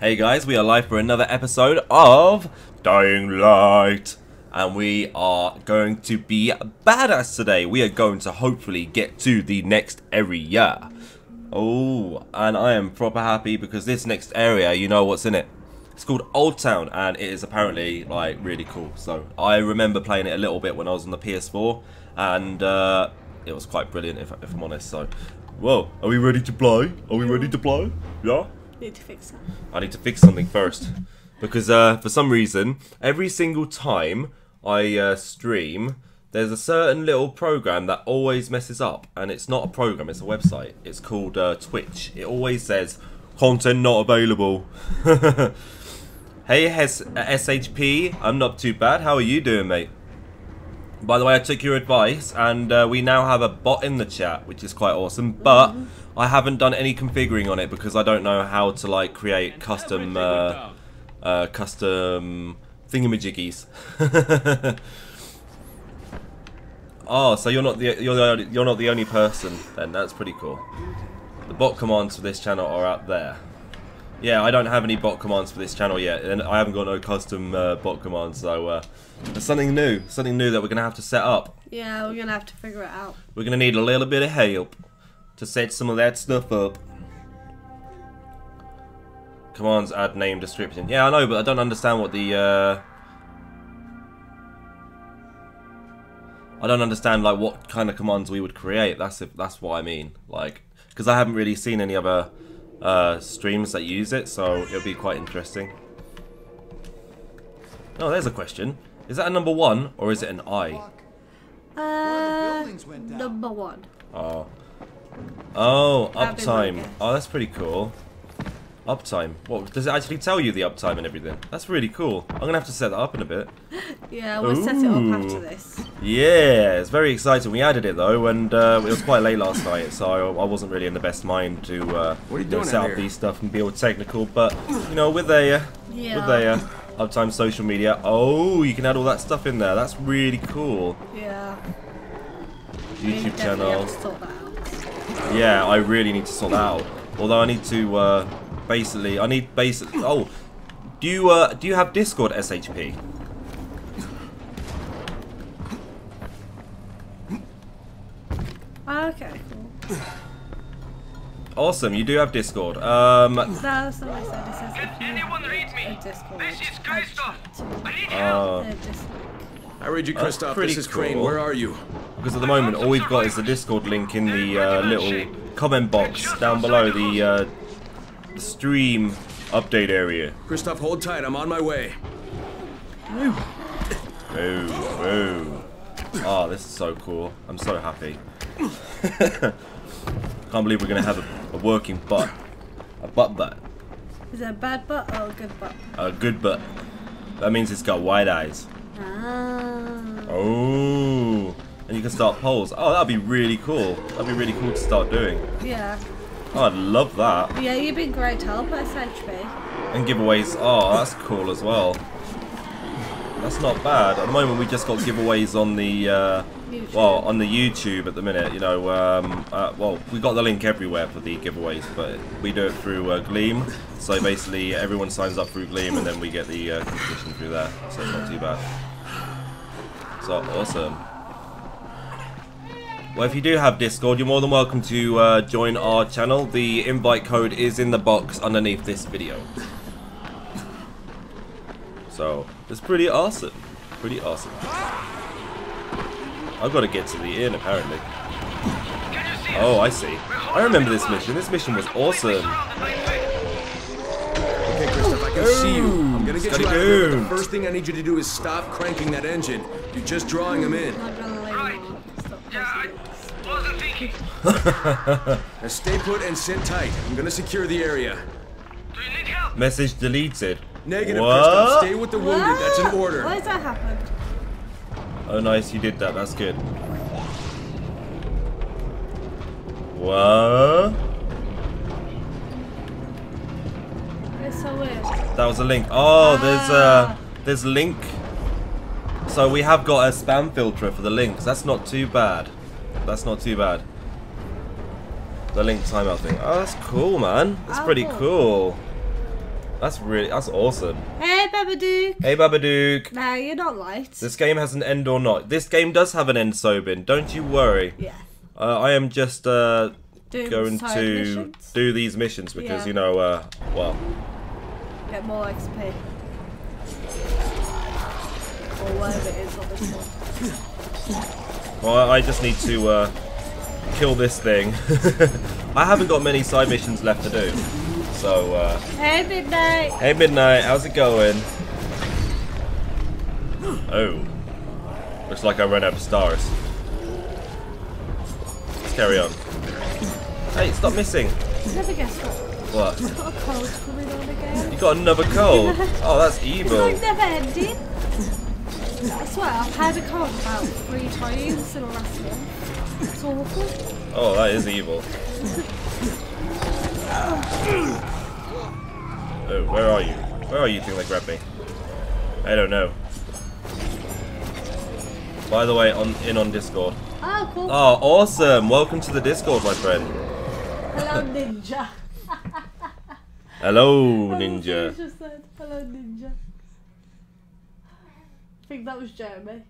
Hey guys, we are live for another episode of Dying Light. And we are going to be badass today. We are going to hopefully get to the next area. Oh, and I am proper happy because this next area, you know what's in it. It's called Old Town and it is apparently like really cool. So I remember playing it a little bit when I was on the PS4 and uh, it was quite brilliant if, if I'm honest. So, whoa, are we ready to play? Are we ready to play? Yeah? Need to fix that. I need to fix something first. Because uh, for some reason, every single time I uh, stream, there's a certain little program that always messes up. And it's not a program, it's a website. It's called uh, Twitch. It always says, content not available. hey, S- SHP, I'm not too bad. How are you doing, mate? By the way, I took your advice, and uh, we now have a bot in the chat, which is quite awesome. But I haven't done any configuring on it because I don't know how to like create custom, uh, uh, custom thingamajiggies. oh, so you're not the you're the you're not the only person then. That's pretty cool. The bot commands for this channel are out there. Yeah, I don't have any bot commands for this channel yet, and I haven't got no custom uh, bot commands, so uh, there's something new, something new that we're gonna have to set up. Yeah, we're gonna have to figure it out. We're gonna need a little bit of help to set some of that stuff up. Commands add name description. Yeah, I know, but I don't understand what the. Uh... I don't understand like what kind of commands we would create. That's if that's what I mean. Like, because I haven't really seen any other uh, streams that use it, so it'll be quite interesting. Oh, there's a question. Is that a number one or is it an I? Uh, number one. Oh. Oh, That'd be my uptime. Oh, that's pretty cool. Uptime. What does it actually tell you the uptime and everything? That's really cool. I'm gonna have to set that up in a bit. Yeah, we'll set it up after this. Yeah, it's very exciting. We added it though, and uh, it was quite late last night, so I, I wasn't really in the best mind to uh, What are you know, doing set up here? these stuff and be all technical. But you know, with a uh, Yeah. with a uh, uptime social media, oh, you can add all that stuff in there. That's really cool. Yeah. we YouTube definitely channel. Yeah, I really need to sort that out. Although I need to uh, basically, I need basically. Oh, do you uh, do you have Discord SHP? Okay, cool. Awesome, you do have Discord. Um, No, that's not what I said. It says if you anyone read me? Discord, This is add Christoph. I need help. uh, Discord. I read you, That's Christoph. pretty This is Crane. cool. Where are you? because at the moment all we've got is the Discord link in the uh, little comment box down below the, uh, the stream update area. Christoph, hold tight. I'm on my way. Ooh, ooh. Oh, this is so cool. I'm so happy. Can't believe we're gonna have a, a working butt. A butt butt. Is it a bad butt or a good butt? A good butt. That means it's got wide eyes. Ah. Oh. And you can start polls. Oh, that'd be really cool. That'd be really cool to start doing. Yeah. Oh, I'd love that. Yeah, you've been great help, SHP. And giveaways. Oh, that's cool as well. That's not bad. At the moment, we just got giveaways on the, uh, YouTube. well, on the YouTube at the minute. You know, um, uh, well, we got the link everywhere for the giveaways, but we do it through uh, Gleam. So basically, everyone signs up through Gleam, and then we get the uh, competition through there. So it's not too bad. So awesome. Well, if you do have Discord, you're more than welcome to uh, join our channel. The invite code is in the box underneath this video. So, it's pretty awesome. Pretty awesome. I've got to get to the inn, apparently. Can you see Oh. I see. I remember this mission. This mission was awesome. Okay, Christoph, I can see you. I'm gonna get Scotty you out of here. but The first thing I need you to do is stop cranking that engine. You're just drawing him in. I'm not gonna leave Right. him on. Stop Yeah, I wasn't thinking. Now stay put and sit tight. I'm gonna secure the area. Do you need help? Message deleted. Negative, What? Christoph. Stay with the it. wounded. That's an order. Why has that happened? Oh, nice, you did that. That's good. What? So weird. That was a link. Oh, there's Ah. a there's link. So we have got a spam filter for the links. That's not too bad. That's not too bad. The link timeout thing. Oh, that's cool, man. That's Oh, pretty cool. cool. That's really that's awesome. Hey, Babadook. Hey Babadook. No, you're not light. This game has an end or not. This game does have an end, Sobin. Don't you worry. yeah. Uh, I am just uh, going to missions. do these missions because Yeah. you know, uh, well, Get more XP. Or whatever it is on this one. well, I just need to uh, kill this thing. I haven't got many side missions left to do. So, uh, Hey, Midnight. hey Midnight, how's it going? Oh, looks like I ran out of stars. Let's carry on. Hey, stop missing. Never guess what. What? You got another cold? Oh, that's It's evil. like never ending. I swear, I've had a cold about three times in the last month. It's awful. Oh, that is evil. Oh, where are you? Where are you, thing that grabbed me? I don't know. By the way, on in on Discord. Oh, cool. Oh, awesome! Welcome to the Discord, my friend. Hello, Ninja. Hello, Ninja. just said. Hello, Ninja. I think that was Jeremy.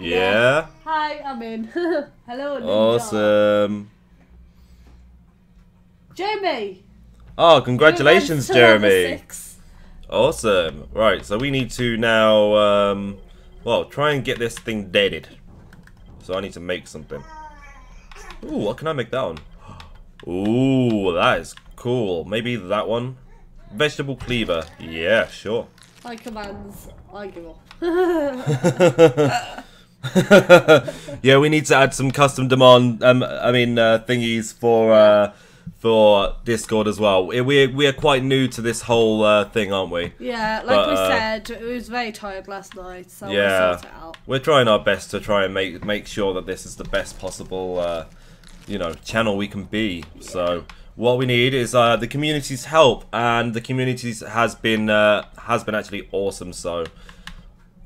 Yeah. Hi, I'm in. Hello, Ninja. Awesome. Jeremy. Oh, congratulations, Jeremy. Awesome. Right, so we need to now, um, well, try and get this thing deaded. So I need to make something. Ooh, what can I make that one? Ooh, that is cool. Maybe that one? Vegetable cleaver. Yeah, sure. My commands, I give up. yeah, we need to add some custom demand, um, I mean, uh, thingies for, uh, for Discord as well. We, we, we are quite new to this whole, uh, thing, aren't we? yeah, like But, we uh, said, it was very tired last night, so Yeah. we'll sort it out. We're trying our best to try and make make sure that this is the best possible, uh, you know, channel we can be. So what we need is uh, the community's help, and the community's has been uh, has been actually awesome. So,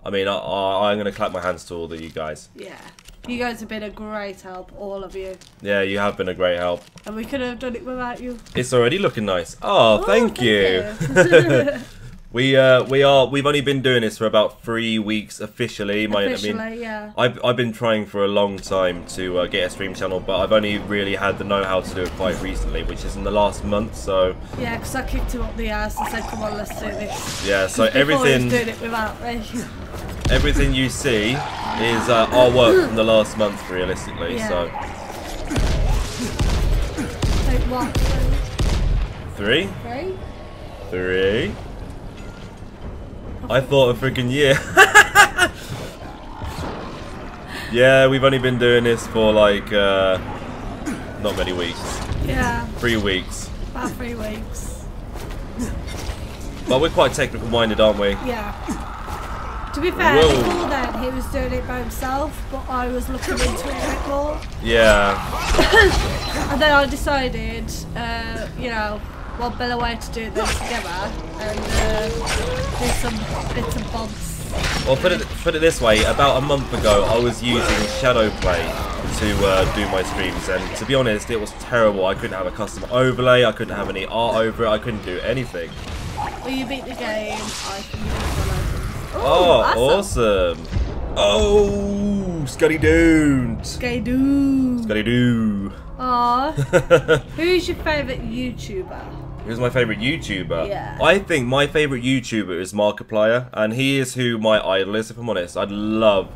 I mean, I, I, I'm gonna clap my hands to all of you guys. Yeah. You guys have been a great help, all of you. Yeah, you have been a great help. And we could have done it without you. It's already looking nice. Oh, Oh, thank, you. we uh, we are we've only been doing this for about three weeks officially. My, Officially, I mean, yeah. I've, I've been trying for a long time to uh, get a stream channel, but I've only really had the know-how to do it quite recently, which is in the last month. So Yeah, because I kicked him up the ass and said, come on, let's do this. yeah, so Before he was everything doing it without me. everything you see is uh, our work from the last month, realistically. Yeah. So three, Three? three. I thought a freaking year. yeah, we've only been doing this for like uh, not many weeks, Yeah, three weeks. about three weeks. But we're quite technical minded, aren't we? Yeah. To be fair, Whoa. before then he was doing it by himself, but I was looking into it a bit more. Yeah. And then I decided, uh, you know, what better way to do this together and uh, do some bits and bobs. Well, put it put it this way. About a month ago, I was using Shadowplay to uh, do my streams, and to be honest, it was terrible. I couldn't have a custom overlay. I couldn't have any art over it. I couldn't do anything. When you beat the game, I can use one items. Oh, awesome! Oh, Scuddy Doon! Okay, dude. Scuddy Doo! Aw. Who's your favourite YouTuber? Who's my favorite YouTuber? Yeah. I think my favorite YouTuber is Markiplier, and he is who my idol is. If I'm honest, I'd love,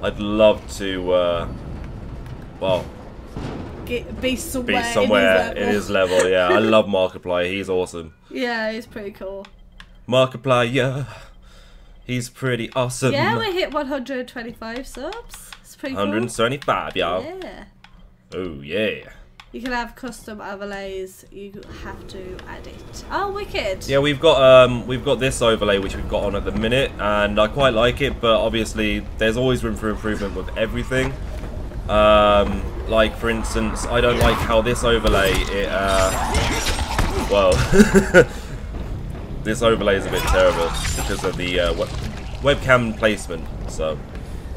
I'd love to, uh, well, Get, be somewhere, be somewhere in in his his level. level. Yeah, I love Markiplier. He's awesome. Yeah, he's pretty cool. Markiplier, he's pretty awesome. Yeah, we hit 125 subs. It's pretty cool. 175, y'all. Yeah. Oh yeah. You can have custom overlays. You have to add it. Oh, wicked. Yeah, we've got um we've got this overlay which we've got on at the minute, and I quite like it. But obviously, there's always room for improvement with everything. Um, like for instance, I don't like how this overlay it uh well this overlay is a bit terrible because of the uh, web- webcam placement. So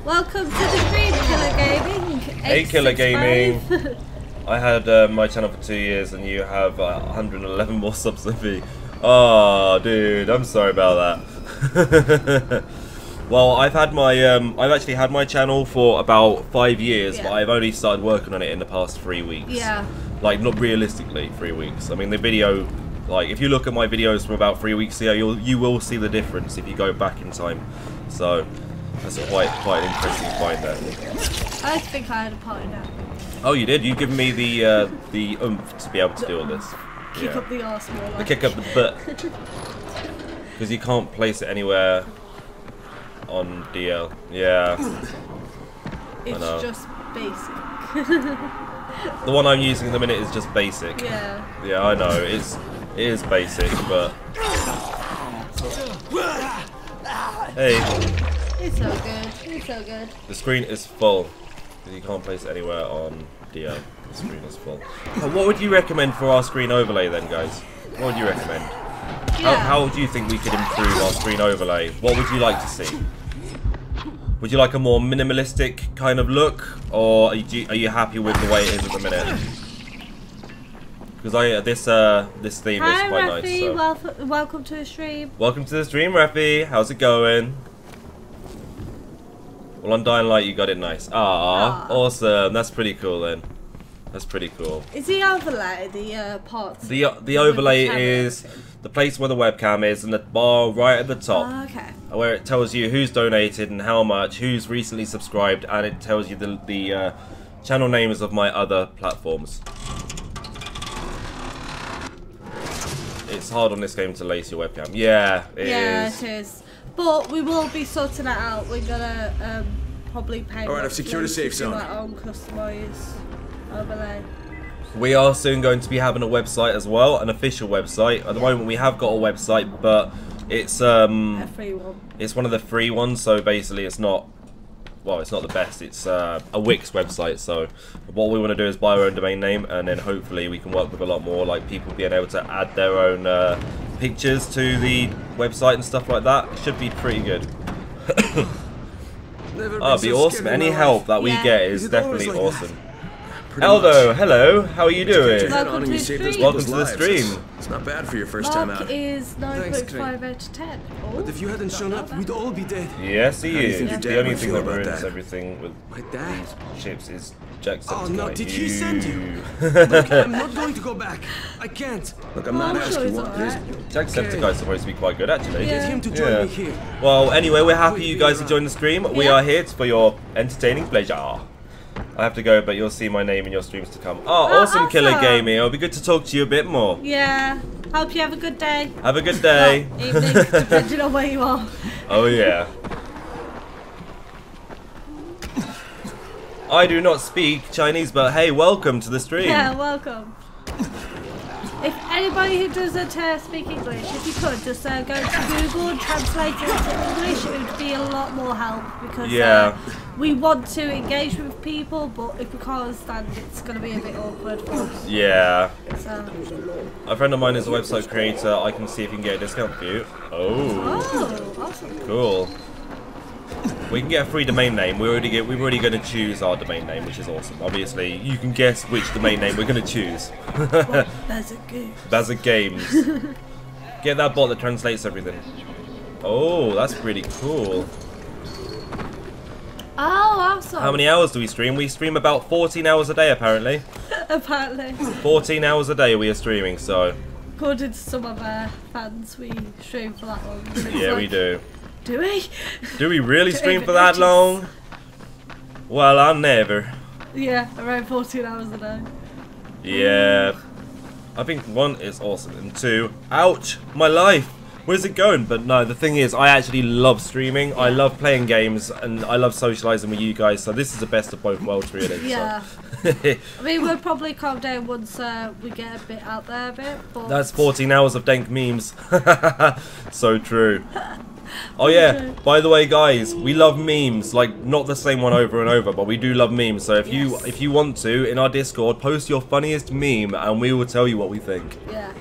Welcome to the stream, Killer Gaming. Hey, Killer 865. I had uh, my channel for two years, and you have uh, 111 more subs than me. Oh, dude, I'm sorry about that. well, I've had my um, I've actually had my channel for about five years, but I've only started working on it in the past three weeks. Yeah. Like, not realistically, three weeks. I mean, the video, like, if you look at my videos from about three weeks ago, you'll you will see the difference if you go back in time. So. That's a quite quite an interesting find there. I think I had a part in that. Oh, you did. You've given me the uh, the oomph to be able to do all this. Kick Yeah. up the arse more The kick up the butt. Because you can't place it anywhere on DL. Yeah. It's just basic. The one I'm using at the minute is just basic. Yeah. Yeah, I know. It's it is basic, but hey, It's so good. It's so good. the screen is full. You can't place it anywhere on DL. The screen is full. Uh, What would you recommend for our screen overlay then, guys? What would you recommend? How, Yeah. how do you think we could improve our screen overlay? What would you like to see? Would you like a more minimalistic kind of look, or are you, are you happy with the way it is at the minute? Because I this uh this theme is quite nice. So. Wel- welcome to the stream. Welcome to the stream, Rafi. How's it going? Well, on Dying Light, you got it nice. Ah, awesome. That's pretty cool then. That's pretty cool. Is the overlay the uh, parts? The the overlay camera is the place where the webcam is, and the bar right at the top. Oh, okay. where it tells you who's donated and how much, who's recently subscribed, and it tells you the, the uh, channel names of my other platforms. It's hard on this game to lace your webcam. Yeah, it is. yeah, it is. But we will be sorting that out. We're gonna um, probably pay. All right, I've secured a safe zone. Our own customized overlay. We are soon going to be having a website as well, an official website. At the moment, we have got a website, but it's um, A free one. It's one of the free ones, so basically it's not. Well, it's not the best. It's uh, a Wix website. So what we want to do is buy our own domain name, and then hopefully we can work with a lot more, like people being able to add their own uh, pictures to the website and stuff like that. It should be pretty good. Never Oh, be so awesome. Any help life. that we Yeah. get Is is definitely like awesome. Pretty Aldo, much. hello. How are you doing? Turn Welcome to the stream. Welcome to the stream. It's, it's not bad for your first time Mark out. is Thanks, 9.5 out of 10. Oh, But if you hadn't oh, shown up, we'd all be dead. Yes, he How you is. think The only thing that ruins that? everything with My dad. these chips is Jackson. Oh, no, did he send you? I'm not going to go back. I can't. Look, I'm Oh, not I'm sure asking he's what alright. this. Jacksepticeye's supposed to be quite good, actually. Yeah. Get him to join Yeah. me here. Well, anyway, we're happy you guys have joined the stream. We are here for your entertaining pleasure. I have to go, but you'll see my name in your streams to come. Oh, Oh, awesome, Killer. Gaming. It'll be good to talk to you a bit more. Yeah. Hope you have a good day. Have a good day. Well, evening, depending on where you are. oh, yeah. I do not speak Chinese, but hey, welcome to the stream. Yeah, welcome. If anybody who doesn't uh, speak English, if you could just uh, go to Google and translate it into English, it would be a lot more help because Yeah. uh, we want to engage with people, but if we can't understand, it's going to be a bit awkward for us. Yeah. So. A friend of mine is a website creator. I can see if you can get a discount for you. Oh, Oh, awesome. cool. We can get a free domain name. We already get. We're already going to choose our domain name, which is awesome. Obviously, you can guess which domain name we're going to choose. Goose. Bazzach Gamez. Get that bot that translates everything. Oh, that's pretty cool. Oh, awesome. How many hours do we stream? We stream about 14 hours a day, apparently. Apparently. 14 hours a day we are streaming, so According to some of our fans, we stream for that long. Yeah, we do. Do we? Do we really Do stream for that long? Well, I never. Yeah, around 14 hours a day. Yeah. I think one is awesome, and two, ouch, my life. Where's it going? But no, the thing is, I actually love streaming. I love playing games, and I love socializing with you guys. So this is the best of both worlds, really. so. Yeah. I mean, we'll probably calm down once uh, we get a bit out there a bit. But That's 14 hours of dank memes. so true. Oh yeah, by the way guys, we love memes, like not the same one over and over, but we do love memes. So if you if you want to in our Discord, post your funniest meme and we will tell you what we think. Yeah.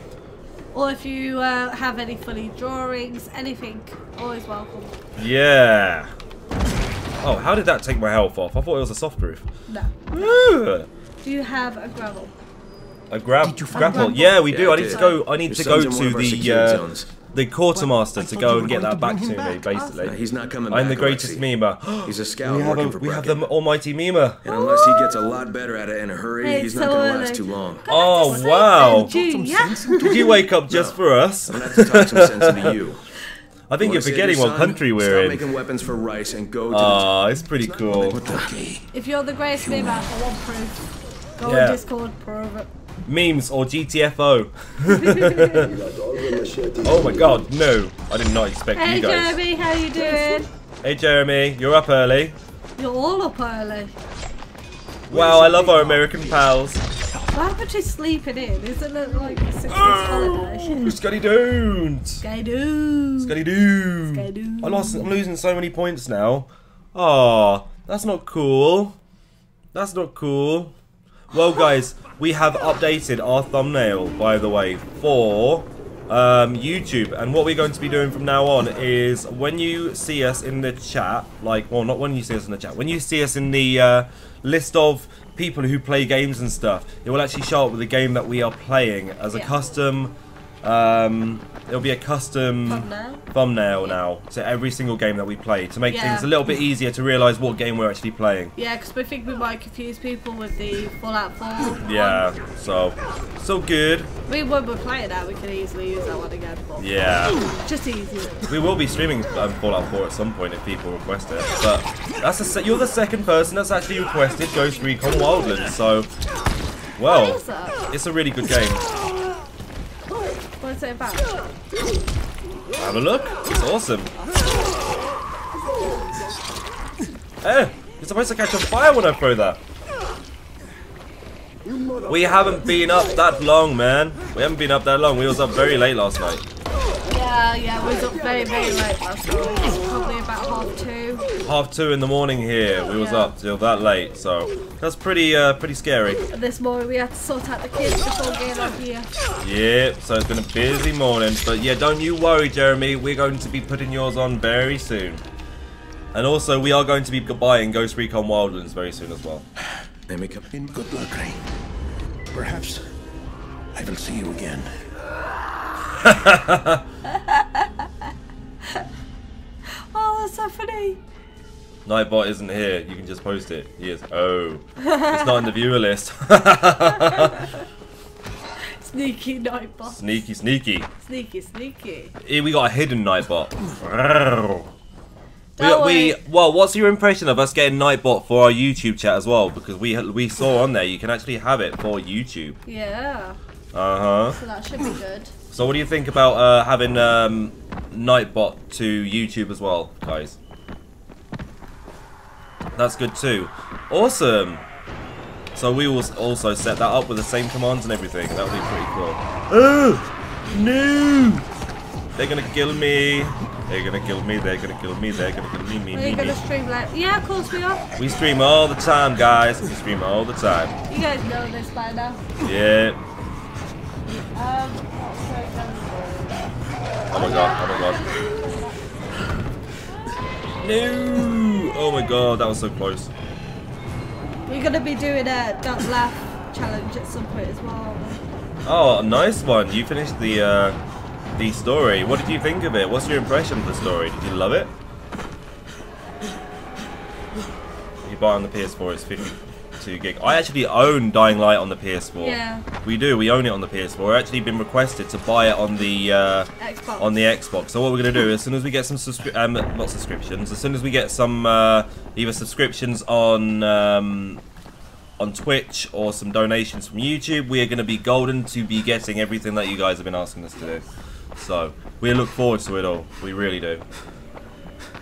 Or if you uh, have any funny drawings, anything, always welcome. Yeah. Oh, how did that take my health off? I thought it was a soft roof. No. Ugh. Do you have a gravel? A grab Did you find grapple. one? Yeah, we do. Yeah, I I need did. to go. I need Your to go son's in one to the uh, zones. The quartermaster I to go and get that back to him me, basically. Uh, he's not coming I'm back, the greatest Alexei. Mima. He's a scout We have, working a, for we have the almighty Mima. And unless he gets a lot better at it in a hurry, Hey, he's so not gonna last too long. Oh wow! that, Did you wake up just for us? I'm gonna have to talk some sense into you. I think you're forgetting what country we're in. making weapons for Rais and go to Ah, it's pretty cool. If you're the greatest meme out, I want proof. Go Yeah. on Discord, prove it. Memes or GTFO. oh my god, no! I did not expect Hey you guys. Hey Jeremy, how you doing? Hey Jeremy, you're up early. You're all up early. Wow, I love our American pals. Why haven't you sleeping in? Isn't it like a six Oh, holiday? Scotty don't. Do. Scotty do. Scotty doo. I lost. I'm losing so many points now. Oh, that's not cool. That's not cool. Well, guys, we have updated our thumbnail, by the way, for um, YouTube. And what we're going to be doing from now on is when you see us in the chat, like, well, not when you see us in the chat, when you see us in the uh, list of people who play games and stuff, it will actually show up with the game that we are playing as a Yeah. custom. Um, it'll be a custom Thumbnail? thumbnail now to every single game that we play to make Yeah. things a little bit easier to realise what game we're actually playing. Yeah, because we think we might confuse people with the Fallout 4. Yeah, so so good. We when we're playing that, we can easily use that one again. Yeah, Just easier. we will be streaming um, Fallout 4 at some point if people request it. But that's se- you're the second person that's actually requested Ghost Recon Wildlands. So, well, it's a really good game. Have a look. It's awesome. Eh, you're supposed to catch on fire when I throw that. We haven't been up that long, man. We haven't been up that long. We was up very late last night. Yeah, yeah, we was up very, very late last night. It's probably about half two. Half two in the morning here. We was Yeah. up till that late, so that's pretty, uh, pretty scary. This morning we had to sort out the kids before getting on here. Yep. So it's been a busy morning, but yeah, don't you worry, Jeremy. We're going to be putting yours on very soon. And also, we are going to be buying Ghost Recon Wildlands very soon as well. Let me come. In good luck, Ray. Perhaps I will see you again. Oh, that's so funny. Nightbot isn't here. You can just post it. He is. Oh, it's not in the viewer list. Sneaky night boss. sneaky, sneaky. Sneaky, sneaky. Here we got a hidden Nightbot. We, Don't we worry. well, what's your impression of us getting Nightbot for our YouTube chat as well? Because we we saw on there you can actually have it for YouTube. Yeah, Uh huh. so that should be good. So what do you think about uh, having um, Nightbot to YouTube as well, guys? That's good too. Awesome. So we will also set that up with the same commands and everything. That would be pretty cool. Oh no! They're gonna kill me. They're gonna kill me. They're gonna kill me. They're gonna kill me. Me, Are me, you me. gonna stream later? Yeah, of course we are. We stream all the time, guys. We stream all the time. You guys know this by now. Yeah. Um, what's going on? Oh my god, oh my god. No! Oh my god, that was so close. We're gonna be doing a don't laugh challenge at some point as well. Oh, nice one. You finished the uh, the story. What did you think of it? What's your impression of the story? Did you love it? You buy on the PS4, it's 52 gig. I actually own Dying Light on the PS4. Yeah. We do, we own it on the PS4. We've actually been requested to buy it on the uh, Xbox. on the Xbox. So what we're gonna do as soon as we get some subscri- um, not subscriptions, as soon as we get some uh, either subscriptions on um, on Twitch or some donations from YouTube, we are gonna be golden to be getting everything that you guys have been asking us to do. So we look forward to it all. We really do.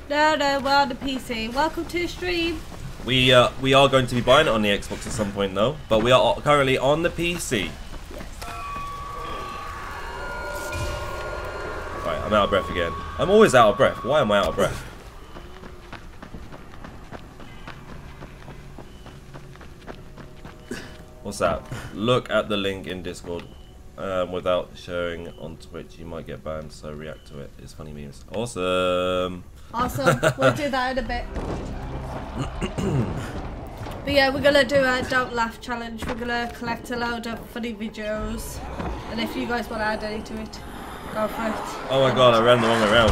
No, we're the PC. Welcome to the stream. We uh, we are going to be buying it on the Xbox at some point though, but we are currently on the PC. Right, I'm out of breath again. I'm always out of breath. Why am I out of breath? What's that? Look at the link in Discord. Um, without showing on Twitch, you might get banned, so react to it. It's funny memes. Awesome. Awesome. we'll do that in a bit. But yeah, we're gonna do a don't laugh challenge. We're gonna collect a load of funny videos, and if you guys want to add any to it, go for it. Oh my god, I ran the wrong way around.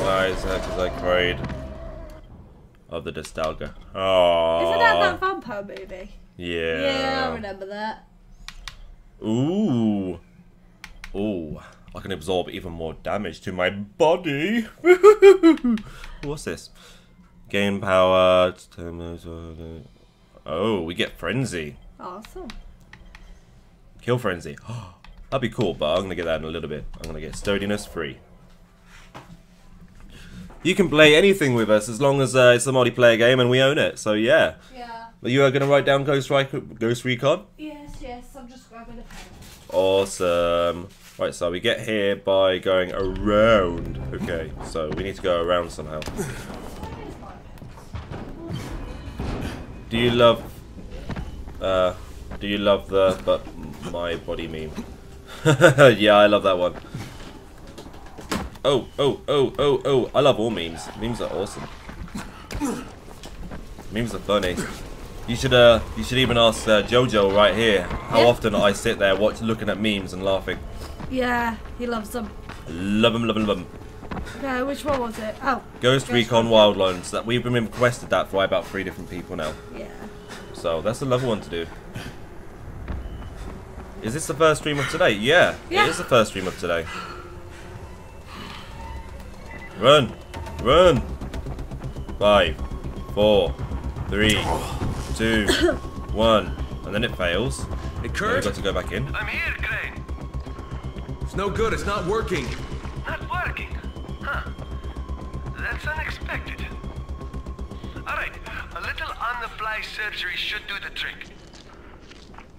Why is that? Because I cried. Of the nostalgia. Oh. Isn't that that vampire movie? Yeah. Yeah, I remember that. Ooh. I can absorb even more damage to my body. What's this? Gain power. Oh, we get frenzy. Awesome. Kill frenzy. That'd be cool, but I'm gonna get that in a little bit. I'm gonna get sturdiness free. You can play anything with us as long as uh, it's a multiplayer game and we own it. So yeah. Yeah. Are you uh, gonna write down? Ghost Recon? Yes, yes. I'm just grabbing a pen. Awesome. Right, so we get here by going around. Okay, so we need to go around somehow. Do you love... Uh, do you love the... But my body meme? yeah, I love that one. Oh, oh, oh, oh, oh. I love all memes. Memes are awesome. Memes are funny. You should uh, you should even ask uh, Jojo right here how often I sit there watch looking at memes and laughing. Yeah, he loves them. Love them, love them, love them. No, which one was it? Oh, Ghost Ghost Recon Recon. Wildlands. That we've been requested that by about three different people now. yeah. So that's another one to do. Is this the first stream of today? Yeah, Yeah. it is the first stream of today. Run, run. Five, four, three, two, one, and then it fails. Hey, Then we've got to go back in. I'm here, Crane. It's no good. It's not working. Not working. Huh. That's unexpected. Alright, a little on-the-fly surgery should do the trick.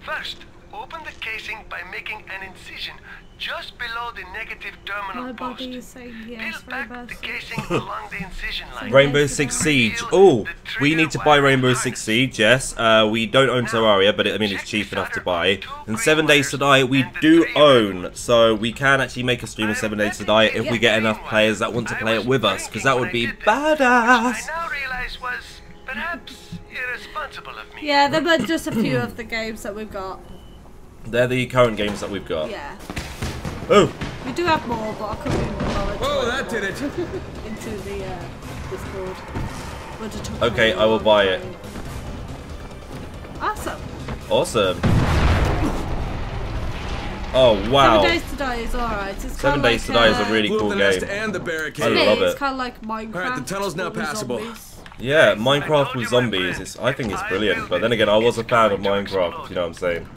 First, open the casing by making an incision just below the negative terminal My post. body is saying yes, Peel back very the casing along the incision line. Rainbow Six Siege. Oh, we need to buy Rainbow Six Siege. Yes, uh, we don't own Terraria, but it, I mean it's cheap enough to buy. And Seven Days to Die we do own, so we can actually make a stream of Seven Days to Die if we get enough players that want to play it with us, because that would be I badass. now realize was perhaps irresponsible of me. Yeah, there were just a few of the games that we've got. They're the current games that we've got. Yeah. Oh, We do have more, but I couldn't be bothered to Whoa, put that did it. into the uh, Discord. We'll Okay, I will buy it. Awesome. awesome. Oh wow. Seven Days to Die is alright. It's Seven kinda Days to Die is a uh, really cool the game. and the I barricade. love It's it. kind of like Minecraft. Alright, the tunnel's now passable. zombies. Yeah, Minecraft with zombies. Is, I think it's brilliant. But then again, I was a fan of Minecraft. You know what I'm saying?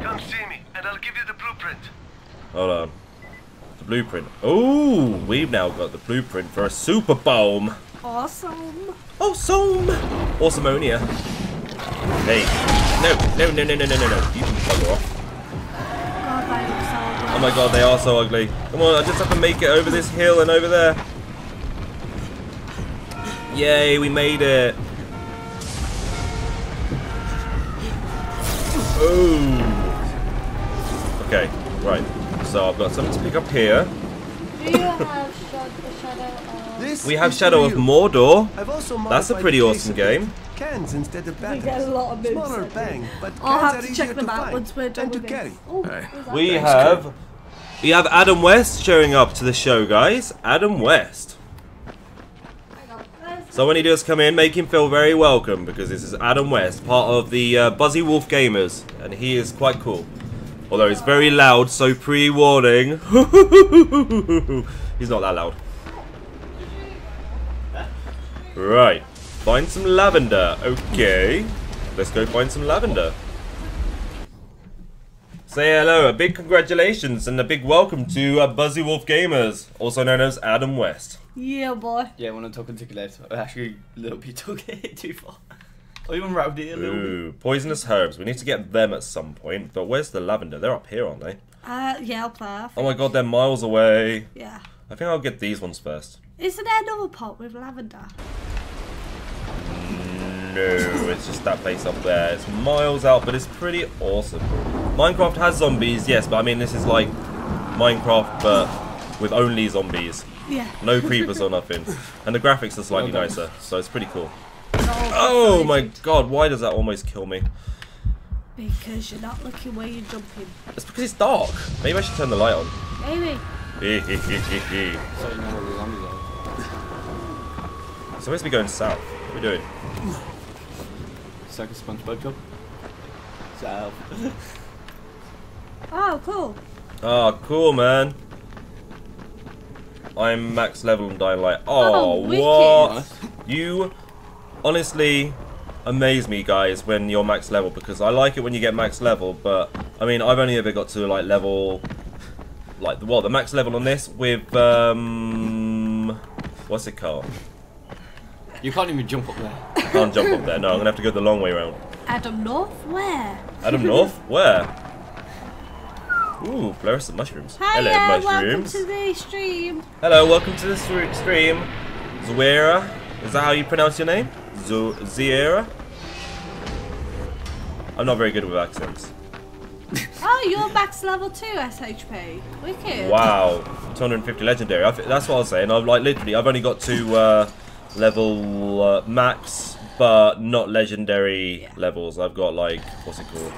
Come see me, and I'll give you the blueprint. Hold on. The blueprint. Oh, we've now got the blueprint for a super bomb. Awesome. Awesome. Awesomeonia. Hey. No, no, no, no, no, no, no, no. You can bugger off. God, so. Oh my god, they are so ugly. Come on, I just have to make it over this hill and over there. Yay, we made it. Oh. Okay, right. So I've got something to pick up here. Do you have shot the shadow of... This We have Shadow of. Mordor. I've also That's a pretty awesome case a bit. game. Cans instead of We get a lot of moves, Smaller bang, but I'll cans have to easier check them out find once we're done and to with carry. this. Oh, Alright. We Thanks, have we have Adam West showing up to the show, guys. Adam West. Hang on. Where's So when he does come in, make him feel very welcome because this is Adam West, part of the uh, Buzzy Wolf Gamers, and he is quite cool. Although he's very loud, so pre-warning. he's not that loud. Right, find some lavender. Okay, let's go find some lavender. Say hello, a big congratulations and a big welcome to uh, Buzzy Wolf Gamers, also known as Adam West. Yeah, boy. Yeah, when I'm talking to Colette, I actually a little bit took it too far. Or even rowdy a little bit. Ooh, poisonous herbs. We need to get them at some point. But where's the lavender? They're up here, aren't they? Uh, yeah, I'll play. Oh my god, they're miles away. Yeah. I think I'll get these ones first. Isn't there another pot with lavender? No, it's just that place up there. It's miles out, but it's pretty awesome. Minecraft has zombies, yes, but I mean, this is like Minecraft, but with only zombies. Yeah. No creepers or nothing. And the graphics are slightly Well nicer, so it's pretty cool. Not all Oh my god, why does that almost kill me? Because you're not looking where you're jumping. It's because it's dark. Maybe I should turn the light on. Maybe. So you know where the zombies are. Supposed to be going south. What are we doing? Second SpongeBob job. South. Oh, cool. Oh, cool, man. I'm max level and Dying Light. Oh, Oh, what? You honestly amaze me, guys, when you're max level because I like it when you get max level, but I mean, I've only ever got to like level, like the what the max level on this with um, what's it called? You can't even jump up there. I can't jump up there. No, I'm gonna have to go the long way around. Adam North, where? Adam North, where? Ooh, fluorescent mushrooms. Hiya, Hello, welcome mushrooms. to the stream. Hello, welcome to the stream. Zuera, is that how you pronounce your name? Zu Ziera? I'm not very good with accents. Oh, you're max level 2 SHP. Wicked. Wow, 250 legendary. That's what I was saying. I've like literally, I've only got to uh, level uh, max, but not legendary Yeah. levels. I've got like what's it called?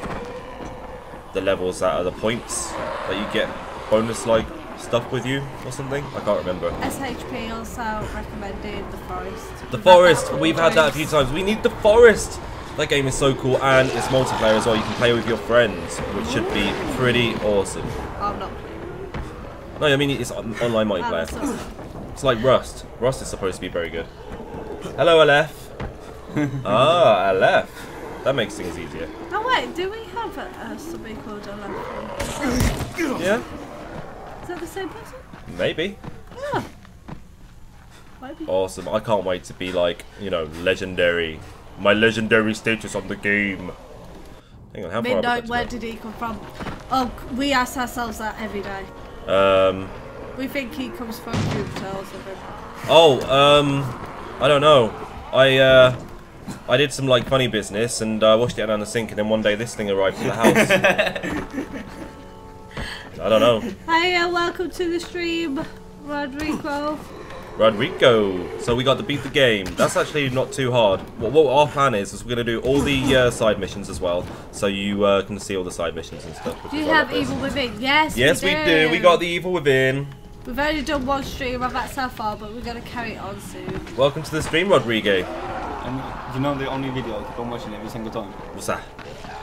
The levels that are the points that you get bonus like stuff with you or something. I can't remember. SHP also recommended the forest. The forest. We've had that a few times. We need the forest. That game is so cool, and it's multiplayer as well. You can play with your friends, which should be pretty awesome. I'm not playing. No, I mean it's on- online Oh, multiplayer. sorry. It's like Rust. Rust is supposed to be very good. Hello, Aleph. ah, Aleph. That makes things easier. Oh wait, do we have a, a somebody called Aleph? Yeah, Is that the same person? maybe. Yeah. Maybe. Awesome. I can't wait to be like, you know, legendary. My legendary status on the game. Hang on, how far Midnight, where got did he come from? Oh, we ask ourselves that every day. Um. We think he comes from Jupiter or something. Oh, um, I don't know. I uh, I did some like funny business and I washed it down the sink, and then one day this thing arrived in the house. I don't know, Hey, uh, welcome to the stream, Rodrigo. Rodrigo. So we got to beat the game. That's actually not too hard. What, what our plan is is we're gonna do all the uh, side missions as well, so you uh, can see all the side missions and stuff. Do you have. Evil Within? Yes, Yes, we do. We got the evil within. We've only done one stream of that so far, but we're going to carry it on soon. Welcome to the stream, Rodrigo. And you know the only video I keep on watching every single time? What's that?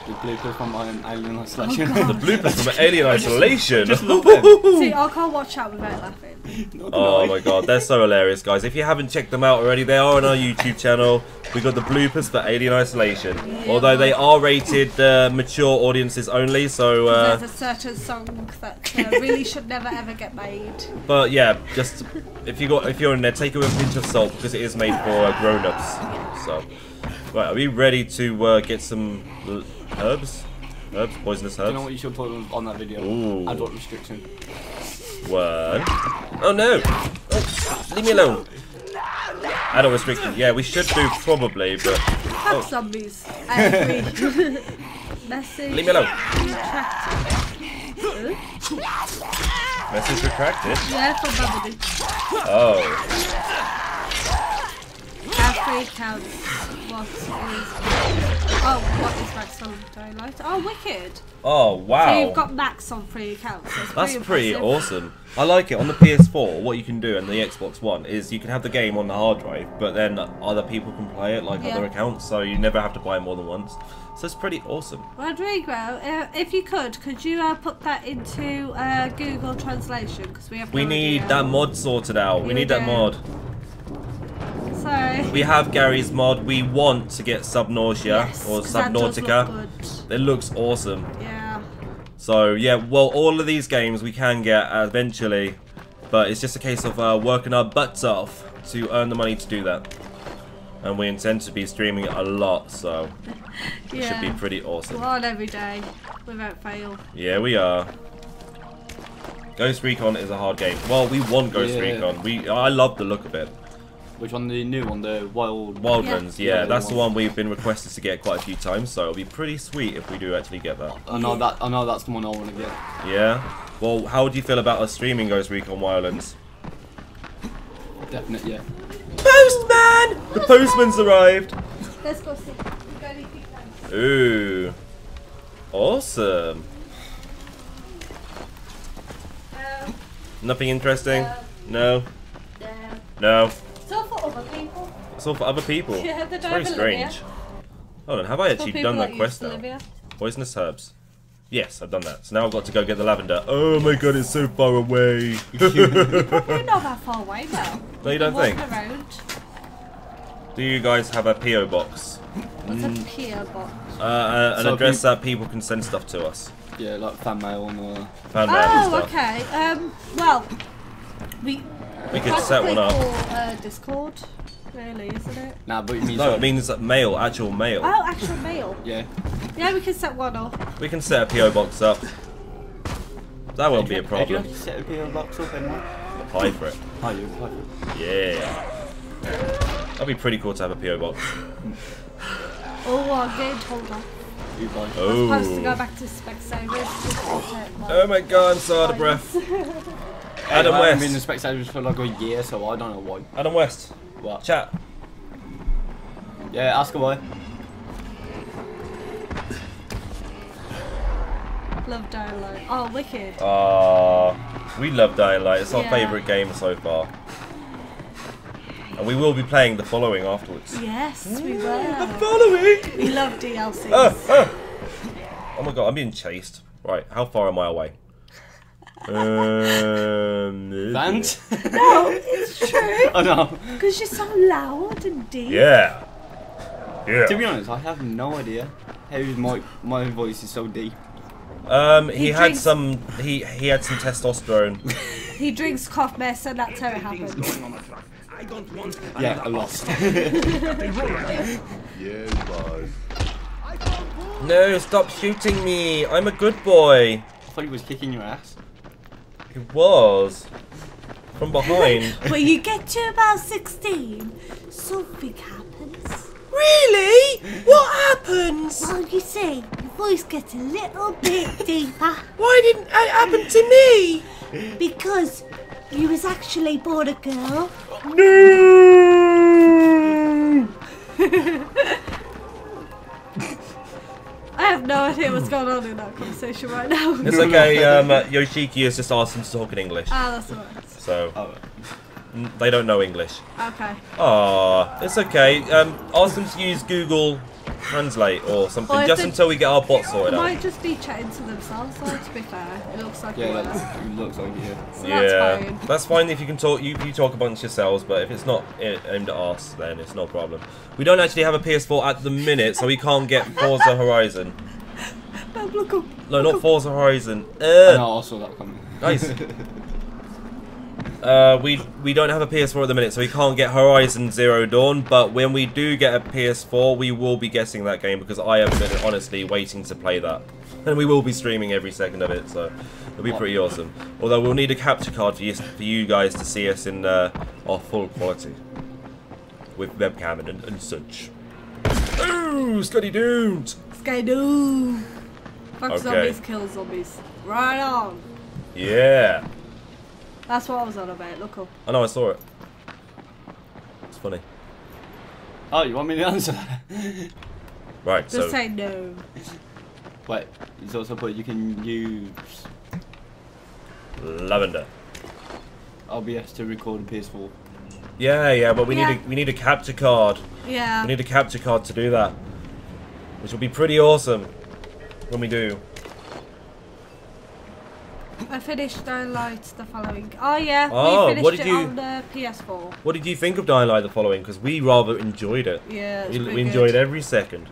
The bloopers from um, Alien Isolation. Oh, The bloopers from Alien Isolation. just love. See, I can't watch that without laughing. Not Oh my god, they're so hilarious, guys. If you haven't checked them out already, they are on our YouTube channel. We got the bloopers for Alien Isolation. Although they are rated uh, mature audiences only, so. Uh, There's a certain song that uh, really should never ever get made. but yeah, just if you got if you're in there, take it with a pinch of salt because it is made for uh, grown-ups. So, right, are we ready to uh, get some l- herbs? Herbs, poisonous Do you know what you should put on- on that video? Ooh. Adult restriction. One. Oh no! Oh, leave me alone. Adult restriction. Yeah, we should do probably, but Fuck zombies. I agree. Message. leave me alone. retracted. Huh? Message retracted. Yeah, from Babidi. Oh, Three accounts. What is... Oh, what is Max on Dying Light? Oh, wicked. oh So wow. you've got Max on three accounts. That's, That's pretty, pretty awesome. I like it on the PS4. What you can do and the Xbox One is you can have the game on the hard drive, but then other people can play it, like Yeah. other accounts, so you never have to buy more than once. So it's pretty awesome. Rodrigo, uh, if you could, could you uh, put that into uh, Google Translation? Because we have We need idea. that mod sorted out. We Yeah, need that mod. Sorry. We have Garry's Mod. We want to get Subnautica yes, or 'cause that does look Subnautica. It looks awesome. Yeah. So yeah, well, all of these games we can get eventually, but it's just a case of uh, working our butts off to earn the money to do that. And we intend to be streaming a lot, so it should be pretty awesome. We're on every day, without fail. Yeah, we are. Ghost Recon is a hard game. Well, we want Ghost Yeah. Recon. We I love the look of it. Which one? The new one, the wild. Wildlands, yeah, Yeah, the that's the one. one we've been requested to get quite a few times, so it'll be pretty sweet if we do actually get that. I know that. I know that's the one I want to get. Yeah? Well, how would you feel about us streaming Ghost Recon Wildlands? Definitely, yeah. Postman! The postman's arrived. Let's go see. You got? Ooh. Awesome. Um, Nothing interesting? Uh, No. no. No. So for other people. It's all for other people. Yeah, they it's very have Olivia. strange. Hold on, have I For actually done that use quest now? Olivia. Poisonous herbs. Yes, I've done that. So now I've got to go get the lavender. Oh my god, it's so far away. Probably not that far away though. No, you don't think? around. Do you guys have a PO box? What's Mm. a PO box? Uh, uh, an So address that people can send stuff to us. Yeah, like fan mail and uh, Fan mail and Oh, stuff. okay. Um, well, we We could set one up. Call, uh, Discord, really, isn't it? Nah, but it means No, it means mail, actual mail. Oh, actual mail. yeah. Yeah, we can set one up. We can set a PO box up. That won't be a Did you problem. have to set a PO box up anyway? Apply for it. Oh, you applied for it. Yeah. That'd be pretty cool to have a PO box. Oh, I'm getting told off. You. I'm supposed to go Oh. back to Specsavers to protect my Oh my god, I'm so out of breath. Adam West. I haven't been in the West. Specsavers for like a year, so I don't know why. Adam West. What? Chat. Yeah, ask her why. Love Download. Oh, wicked. Ah, we love Dying Light. It's our Yeah. favourite game so far. And we will be playing the following afterwards. Yes, we will. The Following? We love DLCs. Oh, oh. oh my god, I'm being chased. Right, how far am I away? Um, Vans? No, it's true. I know. Because you're so loud and deep. Yeah. Yeah. To be honest, I have no idea how my my voice is so deep. Um, he, He had drinks- some. He he had some testosterone. He drinks cough mess and that's how it happens. i don't a lot. Yes, boss. no, stop shooting me! I'm a good boy. I thought he was kicking your ass. He was from behind. when you get to about 16, something happens. really? What happens? Well, you see, your voice gets a little bit deeper Why didn't it happen to me? because you was actually born a girl. No. I have no idea what's going on in that conversation right now. It's okay. Um, uh, Yoshiki has just asked him to talk in English, ah, that's alright. so Oh, n- they don't know English. Okay. Ah, it's okay. Um, ask them to use Google Translate or something, Or just they- until we get our bot sorted out. might just be chatting to themselves, though, to be fair. It looks like yeah, it that's, it looks like it. So yeah, that's fine. that's fine if you can talk. You, you talk amongst yourselves, but if it's not aimed at us, then it's no problem. We don't actually have a PS4 at the minute, so we can't get Forza Horizon. No, look up. No, not Forza Horizon. Yeah. Uh, No, I saw that coming. Nice. uh, we we don't have a PS4 at the minute, so we can't get Horizon Zero Dawn. But when we do get a PS4, we will be getting that game because I have been honestly waiting to play that, and we will be streaming every second of it. So it'll be pretty awesome. Although we'll need a capture card for you for you guys to see us in uh, our full quality with webcam and, and such. Ooh, Scotty Dunes. Skydoo. Fuck Okay. zombies, kill zombies. Right on. Yeah. That's what I was on about. Look up. I know. I saw it. It's funny. Oh, you want me to answer that? Right. Just so say no. Wait, it's also put you can use lavender. OBS to record a PS4. Yeah, yeah, but we Yeah. need a, we need a capture card. Yeah. We need a capture card to do that, which will be pretty awesome when we do. I finished Dying Light the following. Oh yeah, Oh, we finished what did it you- on the PS4. What did you think of Dying Light the following? Because we rather enjoyed it. Yeah, it's We, we enjoyed good. every second.